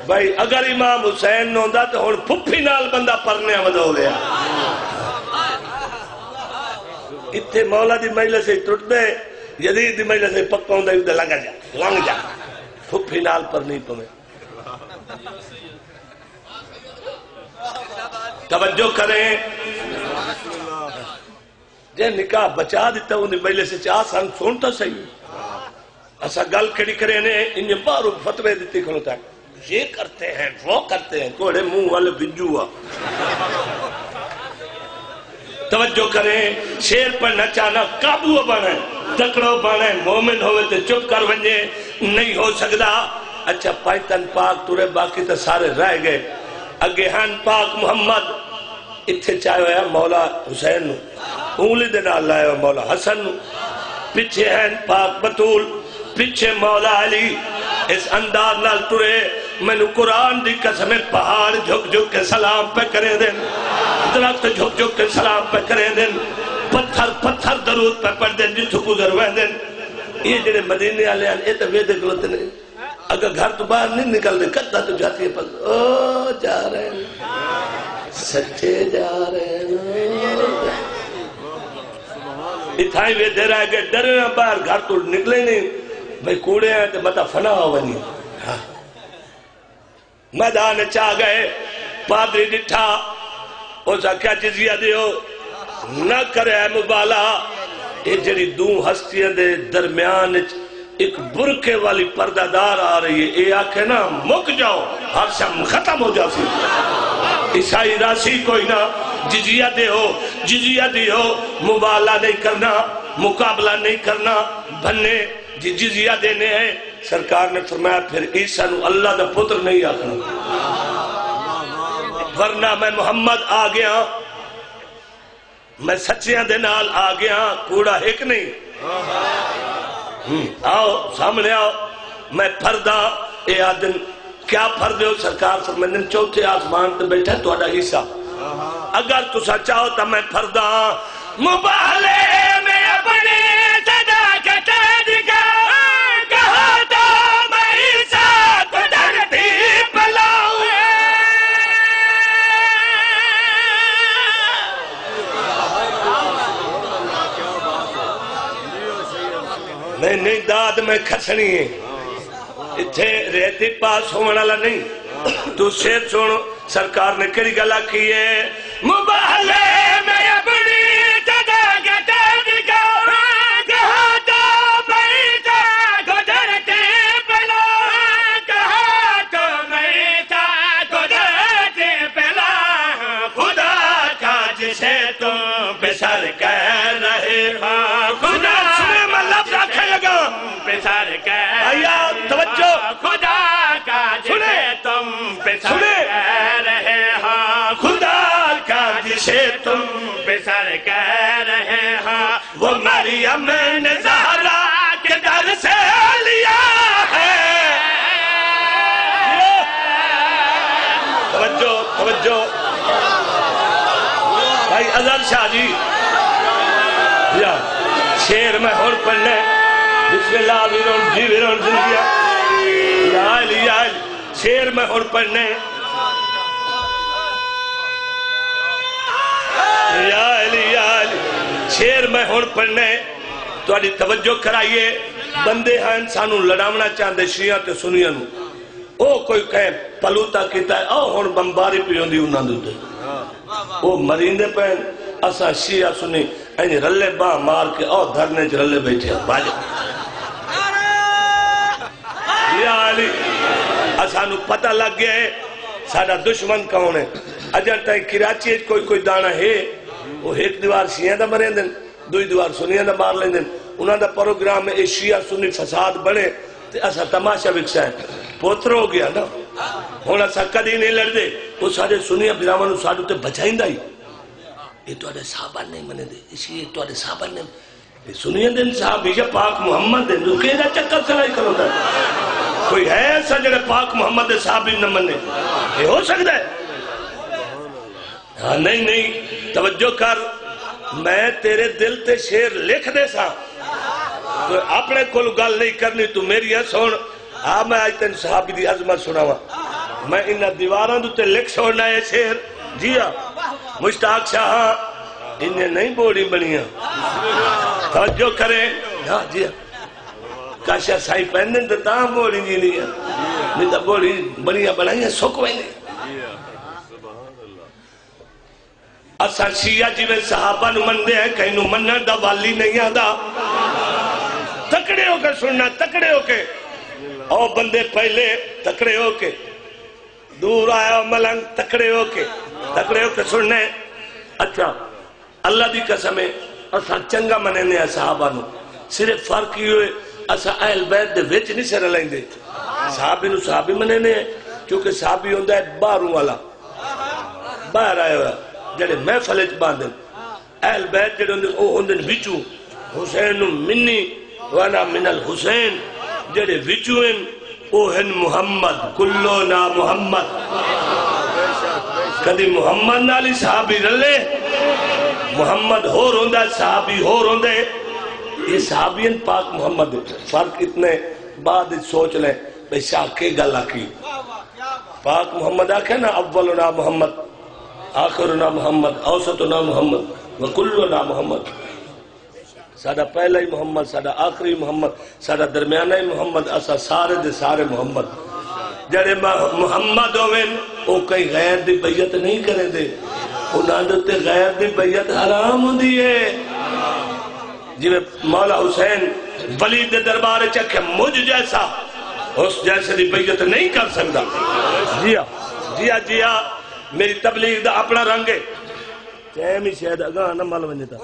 بھائی، اگر امام حسین نہ ہوندا تو ہن پھپھی نال بندہ پرنے آمد ہو گیا۔ اتھے مولا دی مجلس سے ٹوٹ دے یدید دی مجلس سے پکا ہوندا ہے لنگ جا لنگ جا۔ پھپھی نال پر نہیں پوے۔ توجہ کریں۔ جے نکاح بچا دیتا انہیں مجلے سے چاہ سن سنتا صحیح ایسا گل کڑی کرے نے، انہیں بارو فتوے دیتی کھلوتا ہے یہ کرتے ہیں، وہ کرتے ہیں کوڑے منہ والے بنجو توجہ کریں، شیر پر نچانا قابو بنے، تکڑو بنے، مومن ہوئے تو چپ کر بنجے نہیں ہو سکتا اچھا پائتن پاک تورے باقی تو سارے رہ گئے۔ اگے ہن پاک محمد، اتھے چاہے ہویا مولا حسین نو۔ انگلی دے نال لائے مولا حسن نو۔ پچھے ہیں پاک بطول پچھے مولا علی۔ اس انداز نال ترے میں نو قرآن دی قسم پہاڑ جھک جھک کے سلام پہ کرے دیں درخت جھک جھک کے سلام پہ کرے دیں پتھر پتھر درود پہ پڑھ دیں جتھو گزر ہوئے دیں یہ جنہیں مدینے آلے آنے یہ تو ویدے گلت نہیں اگر گھر تو باہر نہیں نکل دے کتا تو جاتی ہے پس او جا رہے ہیں۔ سچے جا رہے ہیں۔ اتھائی وے دے رہا ہے کہ ڈرے نہ باہر گھر تو نکلے نہیں۔ بھئی کوڑے ہیں تو مطا فنا ہو بنی ہاں۔ میدان چاہ گئے۔ پادری ڈٹھا۔ اوزا کیا جزیہ دیو۔ نہ کرے اے مبالا۔ یہ جڑی دو ہستیاں دے درمیان ایک برکے والی پردہ دار آ رہی ہے۔ اے آکھے نا، مک جاؤ۔ ہر شم ختم ہو جاؤ جاسی۔ عیسائی راسی کوئی نہ، جزیہ دے ہو جزیہ دے ہو مبالہ نہیں کرنا، مقابلہ نہیں کرنا، بھنے جی جزیہ دینے ہیں۔ سرکار نے فرمایا، پھر عیسیٰ نو اللہ دا پتر نہیں آکھنا۔ ورنہ میں محمد آ گیا، میں سچیاں دے نال آ گیا، کوڑا ایک نہیں؟ آؤ، سامنے آؤ۔ میں پھردہ اے آدن کیا فرد ہو سرکار فرمائے فرمندن چوتھے آسمان تے بیٹھا تو اڈا حصہ۔ اگر تسا چاہو تا میں فردا مبالے میں اپنے صدا کے تاج کا کہا تو میں عیسیٰ کو در بھی پلاؤں۔ نہیں نہیں، داد میں کھسنی ہے۔ اتھے ریتی پاس ہونے والا نہیں تو شیر سن سرکار نے کری گلا کی ہے کہہ رہے ہاں خدا کا جسے تم پسر کہہ رہے ہاں وہ مریم نے زہرا کے در سے لیا ہے۔ توجہ توجہ بھائی اظہر شاہ جی یا شیر میں ہون پڑھنے بسم اللہ ویرون جی ویرون زندگیا یا علی یا شیر میں ہون پڑھنے۔ یا علی یا علی، شیر میں ہون پڑھنے۔ تو اڈی توجہ کرائیے۔ بندے ہیں سانو لڑاونا چاہندے، شیعہ تے سنیاں نو او کوئی کہے، پلوتا کیتا ہے او ہون بمباری پی ہوندی انہاں دے تے او مریندے پہن اسا شیعہ سنی این رلے باں مار کے او دھرنے چ رلے بیٹھے باجو۔ یا علی اسا نو پتہ لگ گیا ہے، ساڈا دشمن کون ہے؟ اجر تائیں کراچی وچ کوئی کوئی دانا ہے؟ وہ ایک دیوار شیعہ دا مرے دن، دوئی دیوار سنیاں دا مار لیندن۔ انہاں دا پروگرام ہے اے شیعہ سنی فساد بنے۔ تے اسا تماشا وکسا ہے۔ پوتر ہو گیا نا۔ ہن اسا کدی نہیں لڑدے۔ وہ سارے سنیاں بھراواں نو تے بچائیندا ہی۔ یہ تواڈے صحابہ نہیں منے دے اسی یہ تواڈے صحابہ نے یہ سنیاں دن صاحب یہ پاک محمد دے تو کیڑا چکر چلائی کرودا کوئی ہے ایسا جڑے پاک محمد دے صحابی نہ منے؟ یہ ہو سکتا ہے؟ ہاں نہیں نہیں، توجہ کر۔ میں تیرے دل تے شیر لکھ دے سا۔ تو اپنے کول گل نہیں کرنی، تو میری ہے سن۔ ہاں میں آج تین صحابی دی عظمت سناوا میں انہاں دیواراں دے تے لکھ چھوڑنا ہے شیر جی ہاں مشتاق شاہ۔ انہیں نہیں بوڑی بنیاں توجہ کریں۔ ہاں جی ہاں۔ کاشا سائی پہنن تے تاں بوڑی جی نہیں نہیں تو بوڑی بنیاں بنائیاں سکھ ویندے اسا شیعہ جی میں صحابہ نو مندے ہیں، کہیں نو منن دا والی نہیں آدھا تکڑے ہو کے سننا، تکڑے ہو کے۔ او بندے پہلے تکڑے ہو کے۔ دور آیا ملنگ، تکڑے ہو کے۔ تکڑے ہو کے سننے۔ اچھا۔ اللہ دی قسم ہے اسا چنگا مننے ہیں صحابہ نو۔ صرف فرق یہ ہوئے اسا اہل بیت دے وچ نہیں سر لائندے۔ صحابی نو صحابی مننے ہیں، کیونکہ صحابی ہوندہ ہے باہروں والا۔ باہر آئے ہوا، جڑے محفل وچ باندھن اہل بیت جڑے ہوندے، او ہوندن وچوں۔ حسین منی، وانا من الحسین، جڑے وچوں ہیں۔ او ہن محمد، کلو نا محمد۔ کدی محمد نالی صحابی رلے، محمد ہو روندا، صحابی ہو روندے یہ صحابین پاک محمد، فرق اتنے بعد سوچ لیں۔ بے شاہ کے گلا کی پاک محمد آکھے نا، اولنا محمد، آخرنا محمد، اوسطنا محمد، وکلنا محمد۔ ساڈا پہلا ہی محمد، ساڈا آخری محمد، ساڈا درمیانہ ہی محمد اسا سارے دے سارے محمد۔ جڑے محمد ہوئن، او کئی غیر دی بیعت نہیں کریں دے۔ انہاں دے غیر دی بیعت حرام ہوندی ہے۔ جی مولا حسین ولی دے دربار چکھے، مجھ جیسا، اس جیسے دی بیعت نہیں کر سکتا جیا جیا جیا، میری تبلیغ دا اپنا رنگ ہے۔ چیم ہی شاید اگاں نہ مال ونجتا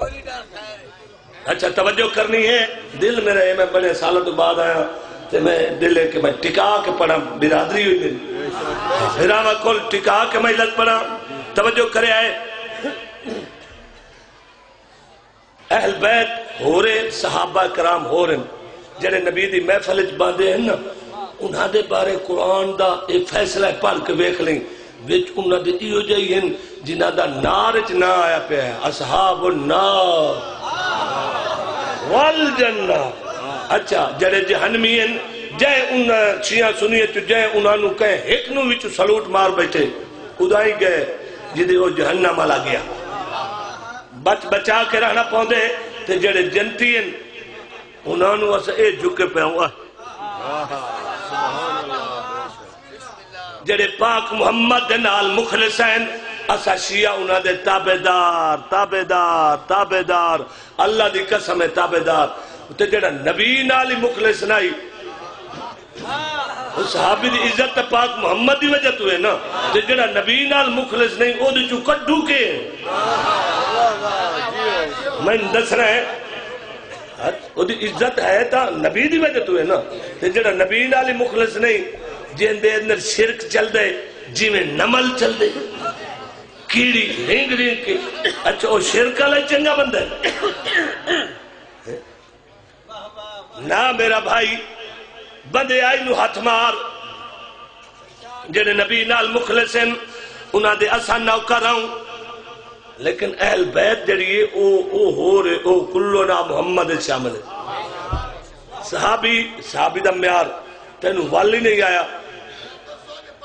اچھا توجہ کرنی ہے۔ دل میرا ہے میں بڑے سالوں تو بعد آیا تے میں دل ہے کہ میں ٹکا کے پڑھا برادری ہوئی میری۔ پھر آما کل ٹکا کے میں لگ پڑھا توجہ کرے آئے۔ اہل بیت ہو رہے صحابہ کرام ہو رہے جڑے نبی دی محفل وچ باندھے ہیں نا، انہاں دے بارے قرآن دا ایک فیصلہ پڑھ کے ویکھ لیں۔ وچ انہاں دے ایو جئی ہیں جنہاں دا نار وچ نہ آیا پیا ہے، اصحاب النار۔ والجنہ۔ اچھا جڑے جہنمی ہیں جے ان شیعہ سنیے چو جے انہاں نو کہے ایک نو وچ سلوٹ مار بیٹھے۔ خدائی گئے جدے وہ جہنم والا گیا۔ بچ بچا کے رہنا پوندے تے جڑے جنتی ہیں انہوں نے اسا اے جھکے پہ ہوا سبحان اللہ۔ جڑے پاک محمد دے نال مخلص ہیں، اسا شیعہ انہاں دے تابدار تابدار تابدار اللہ دی قسم ہے تابدار تے جڑا نبی نال مخلص نہیں صحابی دی عزت پاک محمد دی وجہ تو ہے نا۔ تے جڑا نبی نال مخلص نہیں، او دے چو کڈو کے؟ میں دس رہا ہے ہاں، او دی عزت ہے تا نبی دی وجہ تو ہے نا۔ تے جڑا نبی نال مخلص نہیں جن دے اندر شرک چل دے جی میں نمل چل دے کیڑی رینگ رینگ کے۔ اچھا وہ شرک والا چنگا بندہ ہے۔ نہ میرا بھائی، بندے آئی نو ہاتھ مار۔ جنہیں نبی نال مخلص ہیں، انہاں دے اسا نوکر ہوں۔ لیکن اہل بیت جڑی ہے، او او ہو رہے، او کلو نا محمد شامل ہے۔ صحابی صحابی دا میار تینو والی نہیں آیا نہ نہ یالی یالی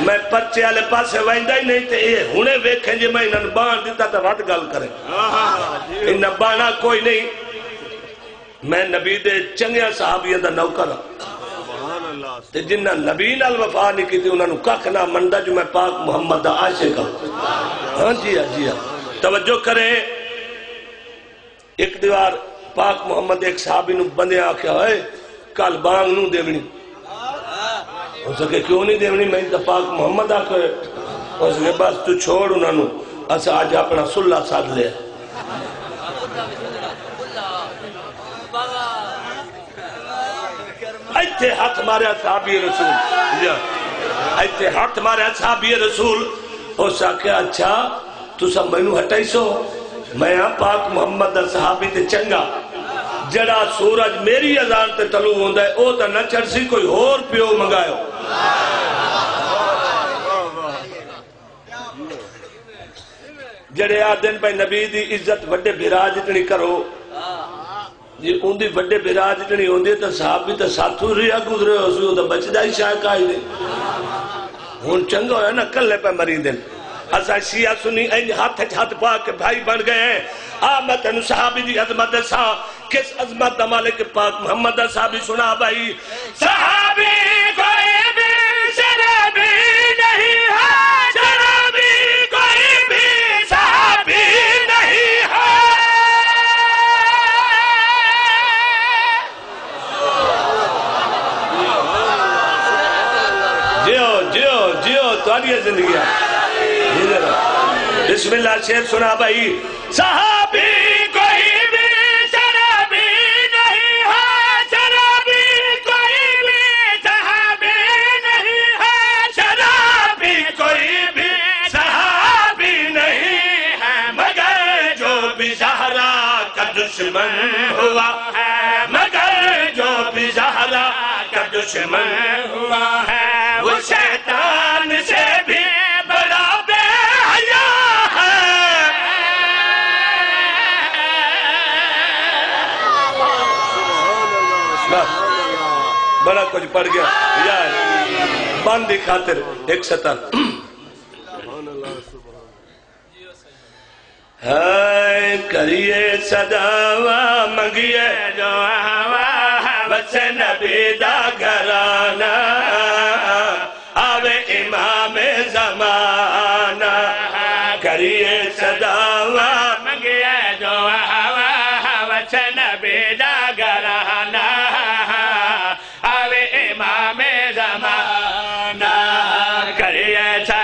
میں پرچے والے پاسے ویندا ہی نہیں تے یہ ہنے ویکھیں جے میں انہاں بان دیتا تے رد گل کرے انہاں بانا کوئی نہیں میں نبی دے چنگیا صحابیاں دا نوکر ہاں تے جنہ نبی نال وفا نہیں کیتی انہاں نو ککھ نہ مندا جو میں پاک محمد دا عاشق ہاں ہاں جی ہاں جی ہاں توجہ کریں ایک دیوار پاک محمد ایک صحابی نو بندے آکھیا ہوئے کل بانگ نو دیونی۔ ہو سکے کیوں نہیں دیونی؟ میں تو پاک محمد آکھے ہو سکے بس تو چھوڑ انہوں نے اسا آج اپنا صلح ساتھ لیا۔ ایتھے ہاتھ مارے صحابی رسول۔ ایتھے ہاتھ مارے صحابی رسول۔ ہو سکے اچھا تو سب مینو ہٹائی سو میں ہاں پاک محمد دا صحابی تے چنگا۔ جڑا سورج میری ازان تے تلو ہوندا ہے، او تے نہ چڑسی کوئی اور پیو منگایو۔ جڑے آدن پہ نبی دی عزت وڈے بھرا جتنی کرو۔ جی ان دی وڈے بھرا جتنی ہوندی تے صحابی تے ساتھو ریا گزرے ہو سی او تے بچدا ہی شاہ کائی دے۔ ہن چنگا ہویا نا، کلے پہ مری دن۔ اسا شیعہ سنی این ہاتھ ہاتھ پا کے بھائی بن گئے۔ ہیں آ میں تینو صحابی دی عظمت سا۔ کس عظمت مالک پاک محمد صحابی سنا بھائی۔ صحابی کوئی بھی شرابی نہیں ہے۔ شرابی کوئی بھی صحابی نہیں ہے۔ جیو جیو جیو تاری زندگی بسم اللہ شیر سنا بھائی۔ صحابی کوئی بھی شرابی نہیں ہے، شرابی کوئی بھی صحابی نہیں ہے، شرابی کوئی بھی صحابی نہیں ہے۔ مگر جو بھی زہرا کا دشمن ہوا ہے، مگر جو بھی زہرا کا دشمن ہوا ہے کچھ پڑ گیا۔ یار باندھی خاطر ایک ستر ہے کریے صداوا منگیے جو آوا بس نبی دا گھرانا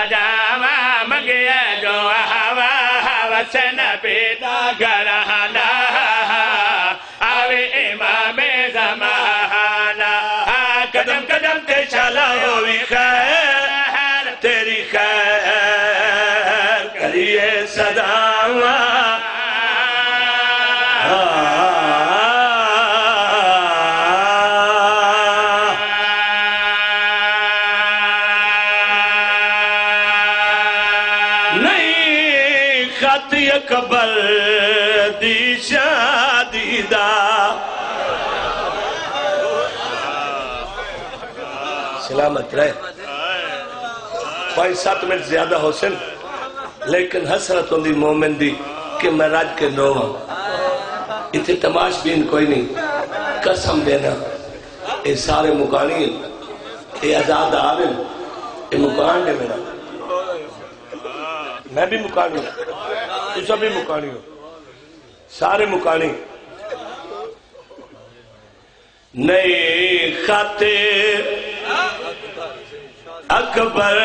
کریے صداوا منگیے جو ہوا وسن پیدا رہے پانچ سات منٹ زیادہ حسن لیکن حسرت ہوندی مومن دی کہ میں رج کے روواں اتنے تماش بین کوئی نہیں۔ قسم دینا، اے سارے مکانی ہیں اے آزاد عالم، اے مکان ہے میرا۔ میں بھی مکانی ہوں۔ تو سب بھی مکانی ہوں۔ سارے مکانی۔ نئی خاطر اکبر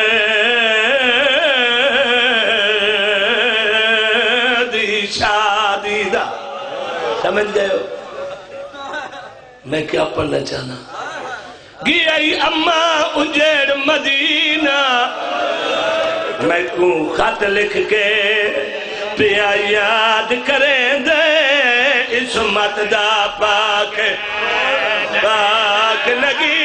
دی شادی دا۔ سمجھ گئے ہو؟ میں کیا پڑھنا چاہنا؟ گئی اما اجیڑ مدینہ۔ میں کو خط لکھ کے پیا یاد کریں دے اسمت دا پاک پاک نگینہ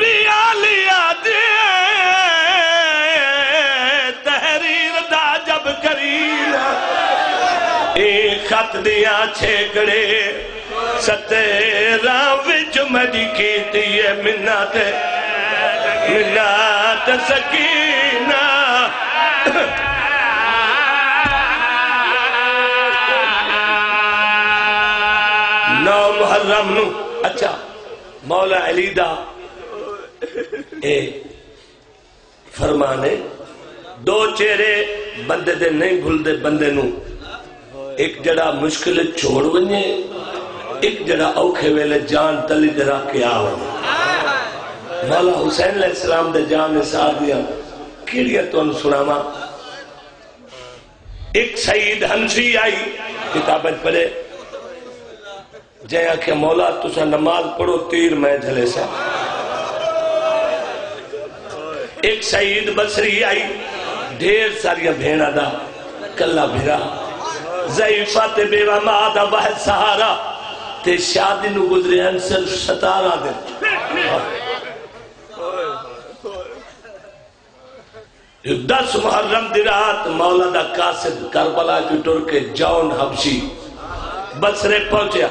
بی بی آلیا دے۔ تحریر دا جب کرینا ایک خط دیا چھگڑے ستیرہ وچ مجی کیتی ہے منات منات سکینہ۔ نو محرم نو۔ اچھا مولا علی دا اے فرمانے، دو چہرے بندے دے نہیں بھول دے بندے نو۔ ایک جڑا مشکل چھوڑ ونجے، ایک جڑا اوکھے ویلے جان تلی دے رکھ کے مولا حسین علیہ السلام دے جان نے ساتھ دیا کیڑیا تو انہوں سناما ایک سعید ہنسی آئی، کتابت پڑھے۔ جے آکھے، مولا تسا نماز پڑھو، تیر میں جھلے سا ایک سعید بسری آئی، ڈھیر ساریا بھیڑا دا، کلا بھیرا۔ ضعیفہ تے بیوہ مادہ بہت سہارا تے شادی نو گزرے ہیں صرف ستارہ دن۔ دس محرم دی رات مولا دا قاسد کربلا کی ٹر کے جون حبشی بسرے پہنچیا۔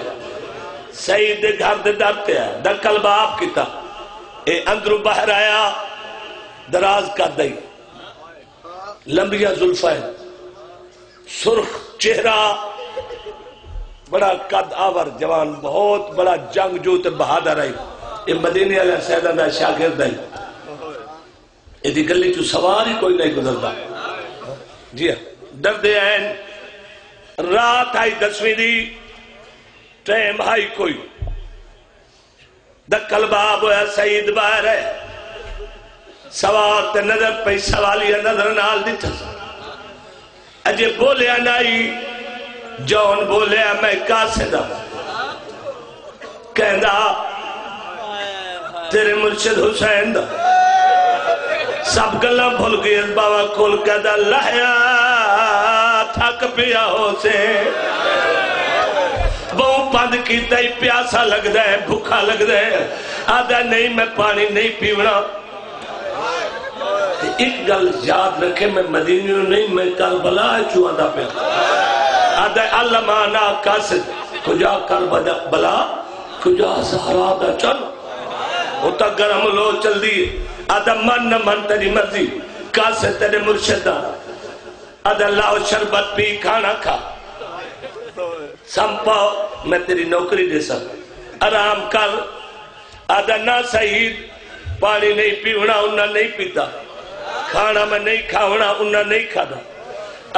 سعید دے گھر دے ڈرتے ہیں دکل باپ کی کیتا۔ اے اندرو باہر آیا دراز کا دئی۔ لمبیاں زلفائیں۔ سرخ چہرہ۔ بڑا قد آور جوان، بہت بڑا جنگ جو تے بہادر آئی۔ یہ مدینی علیہ سیدہ میں شاگرد آئی۔ یہ دی گلی چو سوار ہی کوئی نہیں گزرتا۔ جی ہاں۔ درد این رات آئی دسویں دی۔ ٹیم آئی کوئی۔ دکل باب ہویا، سعید باہر ہے۔ سوار تے نظر پہ سوالی نظر نال دی تھا اجے بولیا نائی، جون بولیا میں کاسے دا۔ کہندا، تیرے مرشد حسین دا۔ سب گلہ بھول گئی بابا کھول کہدا لہیا تھک پیا ہو سے۔ بہو پند کی تائی پیاسا لگ دے بھوکا لگ دے آدھا نہیں، میں پانی نہیں پیونا۔ ایک گل یاد رکھے، میں مدینیوں نہیں، میں کربلا چوہاں دا پیا۔ آدھا اللہ مانا قاسد کجا کربلا کجا سہرا دا چل۔ ہوتا گرم لو چل دی آدھا من نہ من تیری مرضی۔ قاسد تیرے مرشدہ آدھا لاؤ شربت پی، کھانا کھا۔ سمپاؤ میں تیری نوکری دے سکتا۔ آرام کر۔ آدھا نہ سعید پانی نہیں پیونا انہا نہیں پیتا۔ کھانا میں نہیں کھاونا انہا نہیں کھانا۔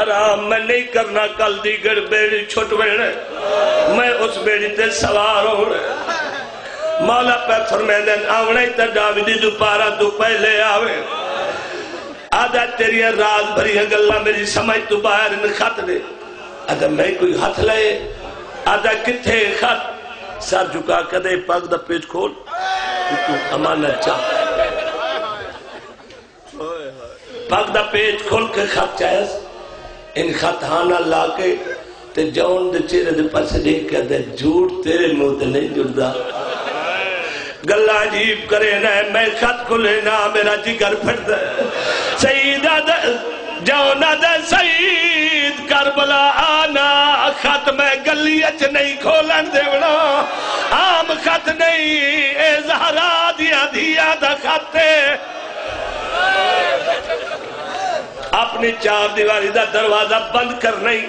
آرام میں نہیں کرنا، کل دیگر بیڑی چھوٹ بیڑے میں اس بیڑی تے سوار ہوں۔ مولا پہ فرمیدن آونے تے ڈاویدی دو پارا دو پہلے آوے۔ آدھا تیری راز بھری ہے گلہ میری سمجھ تو باہر ان خط دے آدھا میں کوئی ہاتھ لائے آدھا کتھے خط سر جھکا کدے پاک دا پیج کھول۔ تو امانت چاہ۔ پاک دا پیج کھول کے خط چاہیس ان خط ہانا لا کے تے جون دے چیرے دے پاس دیکھ کے دے جھوٹ تیرے منہ تے نہیں جڑدا۔ گلہ عجیب کرے نا، میں خط کھلے نا، میرا جگر پھٹ دے سیدہ دے جونا دے سید کربلا آنا۔ خط میں گلی اچ نہیں کھولن دیونا۔ عام خط نہیں، اے زہرا دیا دیا دا خط ہے۔ اپنی چار دیواری دا دروازہ بند کر نہیں،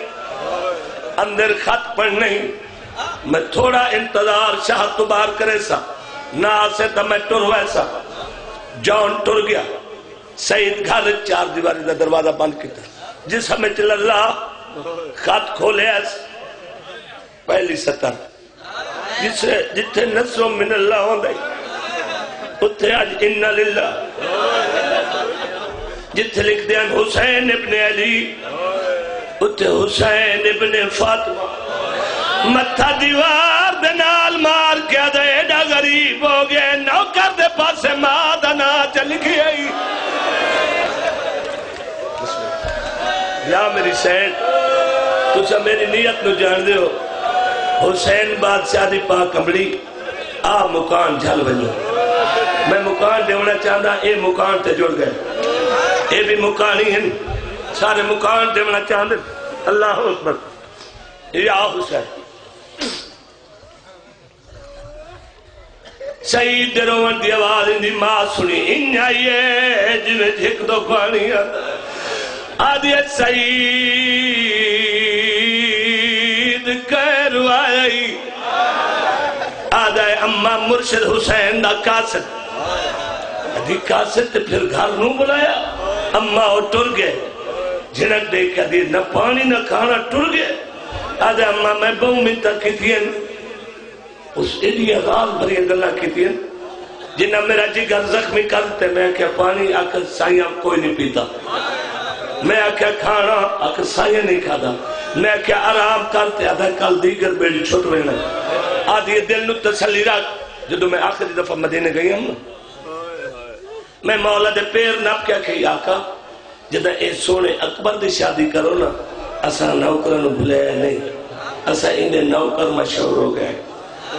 اندر خط پڑھ نہیں۔ میں تھوڑا انتظار شاہ تو بار کرے سا نہ آسے تا میں ٹر ویسا جون ٹر گیا۔ سعید گھر چار دیواری دا دروازہ بند کی کیتا۔ جس ہمیں چل اللہ، خط کھولے ایس پہلی سطر۔ جسے جتھے نصر من اللہ ہوں دائی اتھے آج انہ للہ۔ جتھے لکھ دیا حسین ابن علی، اتھے حسین ابن فاطمہ۔ متھا دیوار دنال مار کیا دے ایڈا غریب ہو گئے نوکر دے پاسے ماں دنا چل گئی یا میری سین تجھا میری نیت نو جان دے ہو، حسین بادشاہ دی پاک کمڑی آ مکان جھل بنو میں مکان دیونا چاہتا اے مکان تے جڑ گئے۔ اے بھی مکان ہی ہیں۔ سارے مکان دیونا چاہتے اللہ اکبر۔ یا حسین۔ سعید روان دی آواز اندی ماں سنی۔ ان آئیے جنہیں جی جھک دو پانی۔ آدھی سعید۔ کہر آئی آدھا اممہ مرشد حسین دا کاسد آدھی کاسد پھر گھر نو بلایا۔ اممہ وہ ٹر گئے۔ جھنک دے دیکھا دی نہ پانی، نہ کھانا، ٹر گئے۔ آدھا اممہ میں بہو منتا کی تھی۔ اس ایڈی اغال بھری گلہ کی تھی۔ جنہ میرا جی جگر زخمی کرتے میں کیا پانی آکر سائیاں کوئی نہیں پیتا۔ میں کیا کھانا آکر سائیاں نہیں کھادا میں کیا آرام کرتے آدھا کل دیگر بیڑی چھوٹ رہنا آدھی دل نو تسلی رکھ۔ جدو میں آخری دفعہ مدینے گئی ہوں میں مولا دے پیر نب کیا کہی آقا، جدہ اے سونے اکبر دی شادی کرو نا اسا نوکرانو بھلے نہیں۔ اسا انہیں نوکر مشہور ہو گئے۔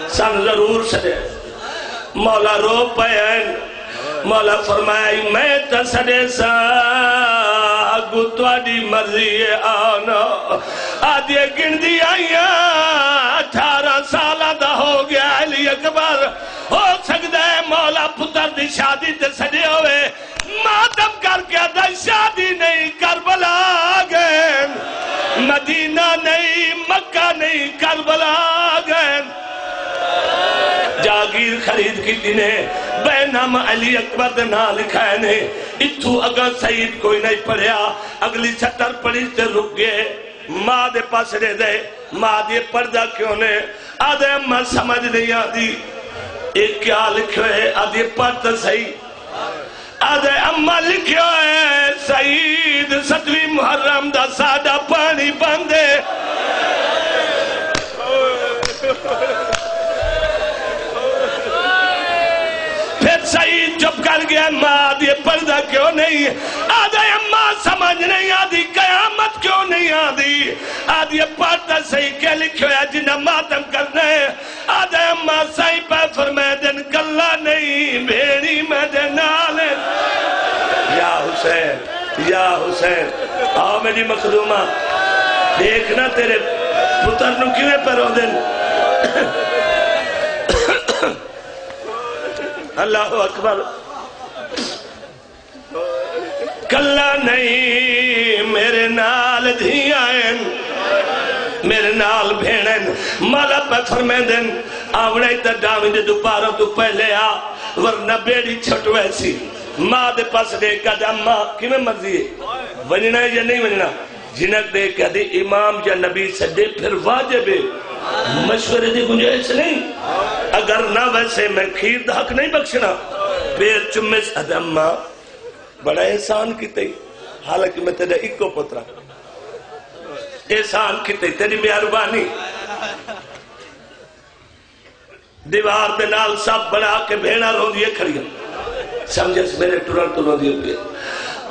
سن ضرور سڑے مولا رو پہن مولا فرمائی، میں تا سڑے سا۔ اگو توڑی مرضی آنا۔ آدھے گن دی آئیاں، اٹھارہ سالہ دا ہو گیا علی اکبر۔ ہو پتر دی شادی تے سڑے ہوئے۔ ماتم کر کے دا شادی نہیں، کربلا گئے۔ مدینہ نہیں، مکہ نہیں، کربلا گئے۔ جاگیر خرید کی تینے بینام علی اکبر دے نا لکھائے نے اتھو اگر سعید کوئی نہیں پڑھیا، اگلی چھتر پڑھی سے رک گئے۔ ماں دے پاس رہ دے ماں دے پردہ کیوں نے؟ آدھے اممہ سمجھ نہیں آدھی۔ ایک کیا لکھو ہے آدھے پڑھتا صحیح۔ آدھے اممہ لکھو ہے، سعید ستوی محرم دا سادہ پانی بندے پھر سعید چپ کر گیا، ماں آدھی پردہ کیوں نہیں؟ آدھے اممہ سمجھ نہیں آدھی، قیامت کیوں نہیں آدھی؟ آدھی پردہ صحیح کیا لکھو ہے جنہ ماتم کرنے آدھے اممہ صحیح پہ یا حسین، آؤ میری مخدومہ، دیکھنا تیرے پتر نو کیویں پر ہو دن اللہ اکبر۔ کلا نہیں، میرے نال دھیائن میرے نال بھیڑن مالا پہ فرمیدن آوڑے تا ڈاویں دے دوپاروں تو پہلے آ، ورنہ بیڑی چھٹ ویسی ماں دے پاس دے کہا دے اممہ کیویں مرضی ہے؟ وننا ہے یا نہیں وننا جنک دے کہا دے امام یا نبی سے پھر واجب ہے۔ مشورے دی گنجائش نہیں۔ اگر نہ ویسے میں کھیر دا حق نہیں بخشنا۔ پیر چمے سے ادھا بڑا احسان کی تی حالانکہ میں تیرے اکو پترا۔ احسان کی تی تیری مہربانی۔ دیوار دے نال سب بنا کے بھیڑا رو دیے کھڑی سمجھے میرے ٹورن تو رو دیے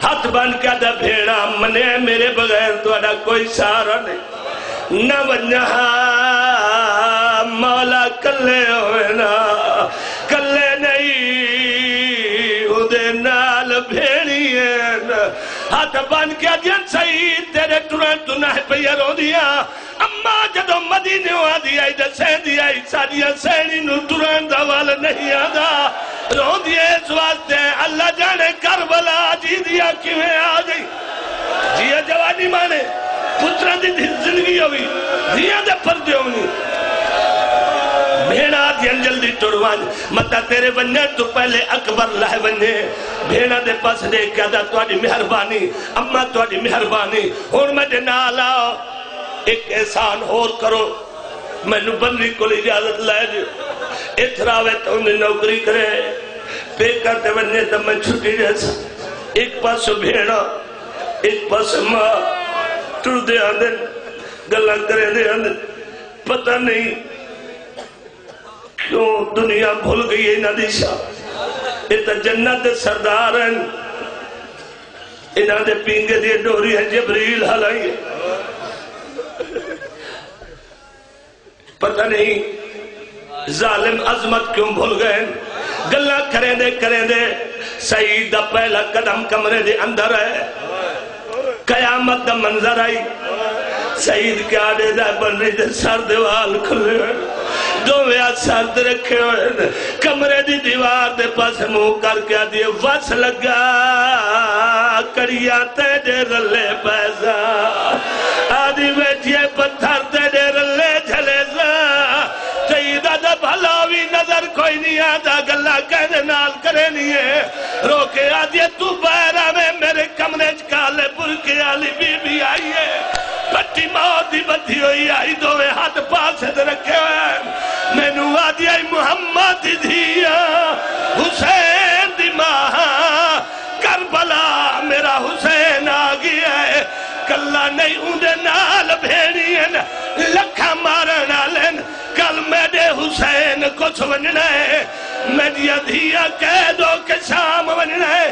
ہاتھ بن کے دا بھیڑا، منے میرے بغیر دوڑا کوئی سارا نہیں۔ نہ ونہا مولا کلے ہوئے نا، کلے نہیں ادے نال بھیڑی ہے نا۔ ہاتھ بان کے دین سعید تیرے ٹرن تو نہ پیا رو دیا اما جدو مدینے ہوا دیا ادھر سین دیا ساڑیا سینی نو ٹرن دا وال نہیں آدھا رو دیا اس واسطے اللہ جانے کربلا جی دیا کیویں آ گئی؟ جیا جوانی مانے پتران دی زندگی ہوئی دیا دے پردے ہونی۔ بھیڑا دین جلدی ٹوڑوان مطا تیرے بننے تو پہلے اکبر لہ بننے بھیڑا دے پاس دے کیا دا توڑی مہربانی، اما توڑی مہربانی۔ اور میں دے نالا ایک احسان اور کرو۔ میں نو بنری کو اجازت لائے جو اتراوے تو انہیں نوکری کرے۔ پے کرتے بننے تب میں چھٹی جیسا ایک پاس بھیڑا، ایک پاس ماں۔ ٹر دے آدھن گلہ کرے دے آدھن پتہ نہیں کیوں دنیا بھول گئی ہے ندیشہ ایتا جنت سردار ہیں۔ انہاں دے پینگے دے ڈوری ہیں جبریل حلائی پتہ نہیں ظالم عظمت کیوں بھول گئے گلہ کریں دے کریں دے سعید دا پہلا قدم کمرے دے اندر ہے۔ قیامت دا منظر آئی۔ سعید کیا دے دا بن رہی دے سر دیوال کھلے ہوئے دو سرد رکھے ہوئے کمرے دی دیوار دے پاس مو کر کے دیئے، وس لگا کریا تے رلے پیسا، آدھی بیٹھئے پتھر تے رلے جھلے سا۔ سیدہ دا بھلاوی نظر کوئی نہیں آتا گلہ کہنے نال کرے نہیں ہے۔ روکے آدھے تو بہرہ میں میرے کمرے چکالے پور کے آلی بی بی آئی ہے پٹی موت دی بدھی ہوئی آئی دوے ہاتھ پاس دے رکھے ہوئے میں نو آدھی آئی، محمد دی حسین دی ماں، کربلا میرا حسین آگیا ہے۔ کلا نہیں اندے نال بھیڑی ہیں۔ لکھا مارنا لین کل میرے حسین کچھ وننا ہے میری دھیا کہہ دو کہ شام وننا ہے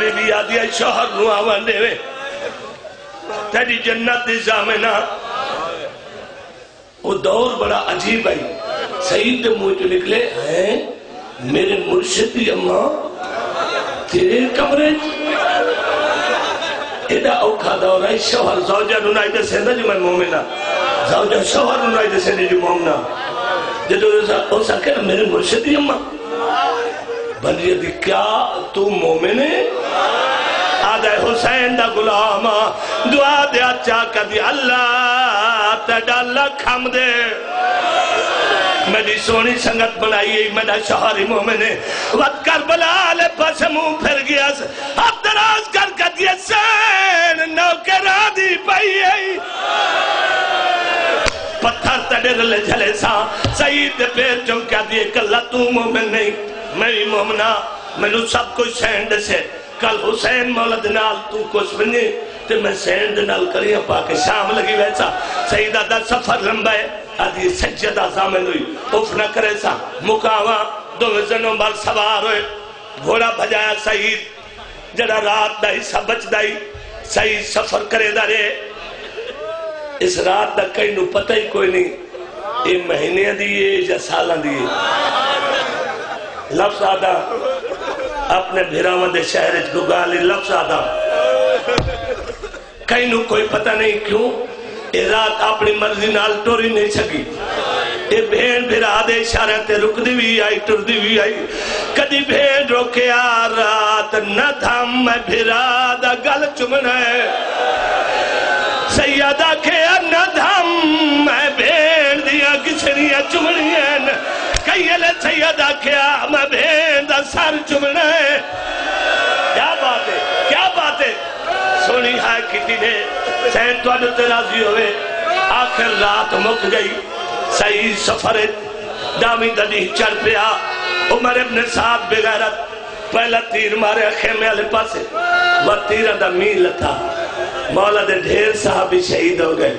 بی بی آدھی شوہر نو آوان دے وے۔ تیری جنت دی زامنہ وہ دور بڑا عجیب ہے۔ سعید دے موئی جو نکلے، ہیں؟ میرے مرشد دی اممہ تیرے کمرے ایڈا اوکھا دور ہے، شوہر زوجہ نونائی دے سندہ جو جی میں مومنہ زوجہ شوہر نونائی دے سندہ جو جی مومنہ جدو او سکے میرے مرشد دی اممہ بنی دی، کیا تو مومن ہے؟ آدھے حسین دا غلام دعا دے اچھا کر دی اللہ تیڈا اللہ کھم دے۔ میری سونی سنگت بنائی ہے میرا شہری مومن ہے۔ وقت کربلا لے پس منہ پھر گیا اب دراز کر کر دیا سین نوکرا دی پئی ہے۔ پتھر تڑر لے جھلے سا۔ سعید پیر چمکیا دیئے کلا تو مومن نہیں۔ میں مومنہ میں نو سب کچھ سینڈ سے کل حسین مولد نال تو کچھ بنی تے میں سینڈ نال کریاں پاکے شام لگی ویسا سیدہ دا سفر لمبا ہے، آدھی سجدہ زامن ہوئی۔ اف نہ کرے سا مکاواں دو زنوں بار سوار ہوئے۔ گھوڑا بھجایا سعید، جڑا رات دا حصہ بچ دائی سعید سفر کرے دا رے اس رات دا کئی نو پتہ ہی کوئی نہیں، یہ مہینے دیئے یا سالہ دیئے لفظ آدھا۔ اپنے بھیراوند شہر گگالی لفظ آدھا۔ کئی نو کوئی پتہ نہیں کیوں؟ یہ رات اپنی مرضی نال ٹوری نہیں سکی۔ یہ بھین بھیرا دے اشارہ تے رک دی بھی آئی ٹر دی بھی آئی۔ کدی بھین روکے آ رات نہ دھم میں بھیرا دا گل چمنا ہے۔ سیدہ کے نہ دھم کئیلے سیدہ میں بھین دا سر چمنا ہے کیا بات ہے؟ کیا بات ہے؟ سونی ہے کتی نے سین تو اڈتے راضی ہوئے۔ آخر رات مک گئی۔ صحیح سفر دامی ددی چڑھ پیا۔ عمر ابن ساتھ بغیرت۔ پہلا تیر مارے خیمے والے پاسے۔ وہ تیر دا میل تھا۔ مولا دے ڈھیر صحابی شہید ہو گئے۔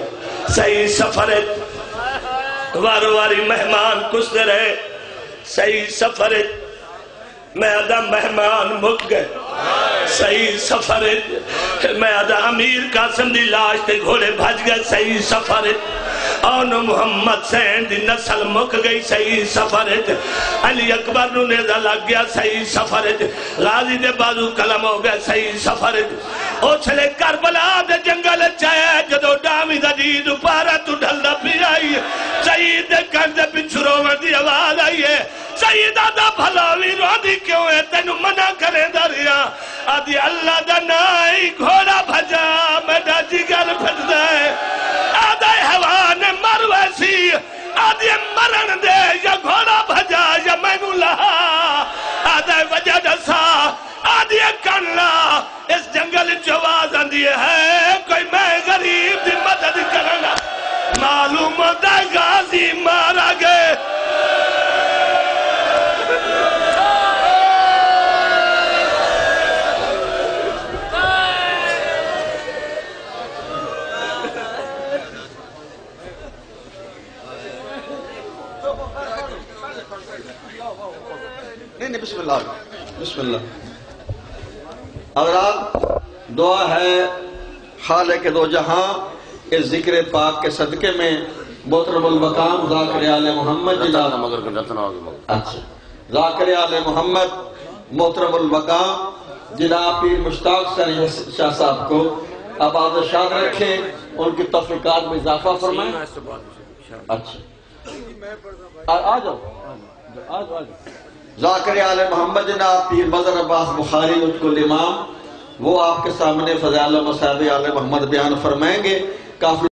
صحیح سفر وارو واری مہمان کستے رہے۔ صحیح سفر میں ادا مہمان مک گئے۔ صحیح سفر میں ادا امیر قاسم دی لاش تے گھوڑے بھج گئے۔ صحیح سفر آن محمد سین دی نسل مک گئی صحیح سفر علی اکبر نو نیزہ لگ گیا صحیح سفر غازی دے بازو کلم ہو گیا صحیح سفر او چھلے کربلا دے جنگل چاہے جدو ڈامی دا جید پارا تو ڈھلدا پی آئی سید دے کر دے پچھروں میں دی آواز آئی ہے سیدہ دا بھلا بھلاوی رو دی کیوں ہے تینو منع کرے دریا آدھی اللہ دا نائی گھوڑا بھجا میڈا جگر پھٹ دے آدھے مرن دے یا گھوڑا بھجا یا مینو لہا آدھے وجہ دسا آدھے کنلا اس جنگل جواز اندھی ہے کوئی میں غریب دی مدد کرنا معلوم دے غازی مارا گئے نہیں نہیں بسم اللہ۔ بسم اللہ۔ حضرات دعا ہے خالق دو جہاں اس ذکر پاک کے صدقے میں محترم المقام ذاکر آل محمد اچھا۔ ذاکر آل محمد محترم المقام جناب پیر مشتاق شاہ صاحب کو آباد و شاد رکھیں ان کی تفریقات میں اضافہ فرمائیں۔ اچھا۔ آ جاؤ۔ آ جاؤ آ جاؤ۔ ذاکر آل محمد جناب پیر مدر عباس بخاری مجھ امام، وہ آپ کے سامنے فضائل و آل محمد بیان فرمائیں گے۔ کافی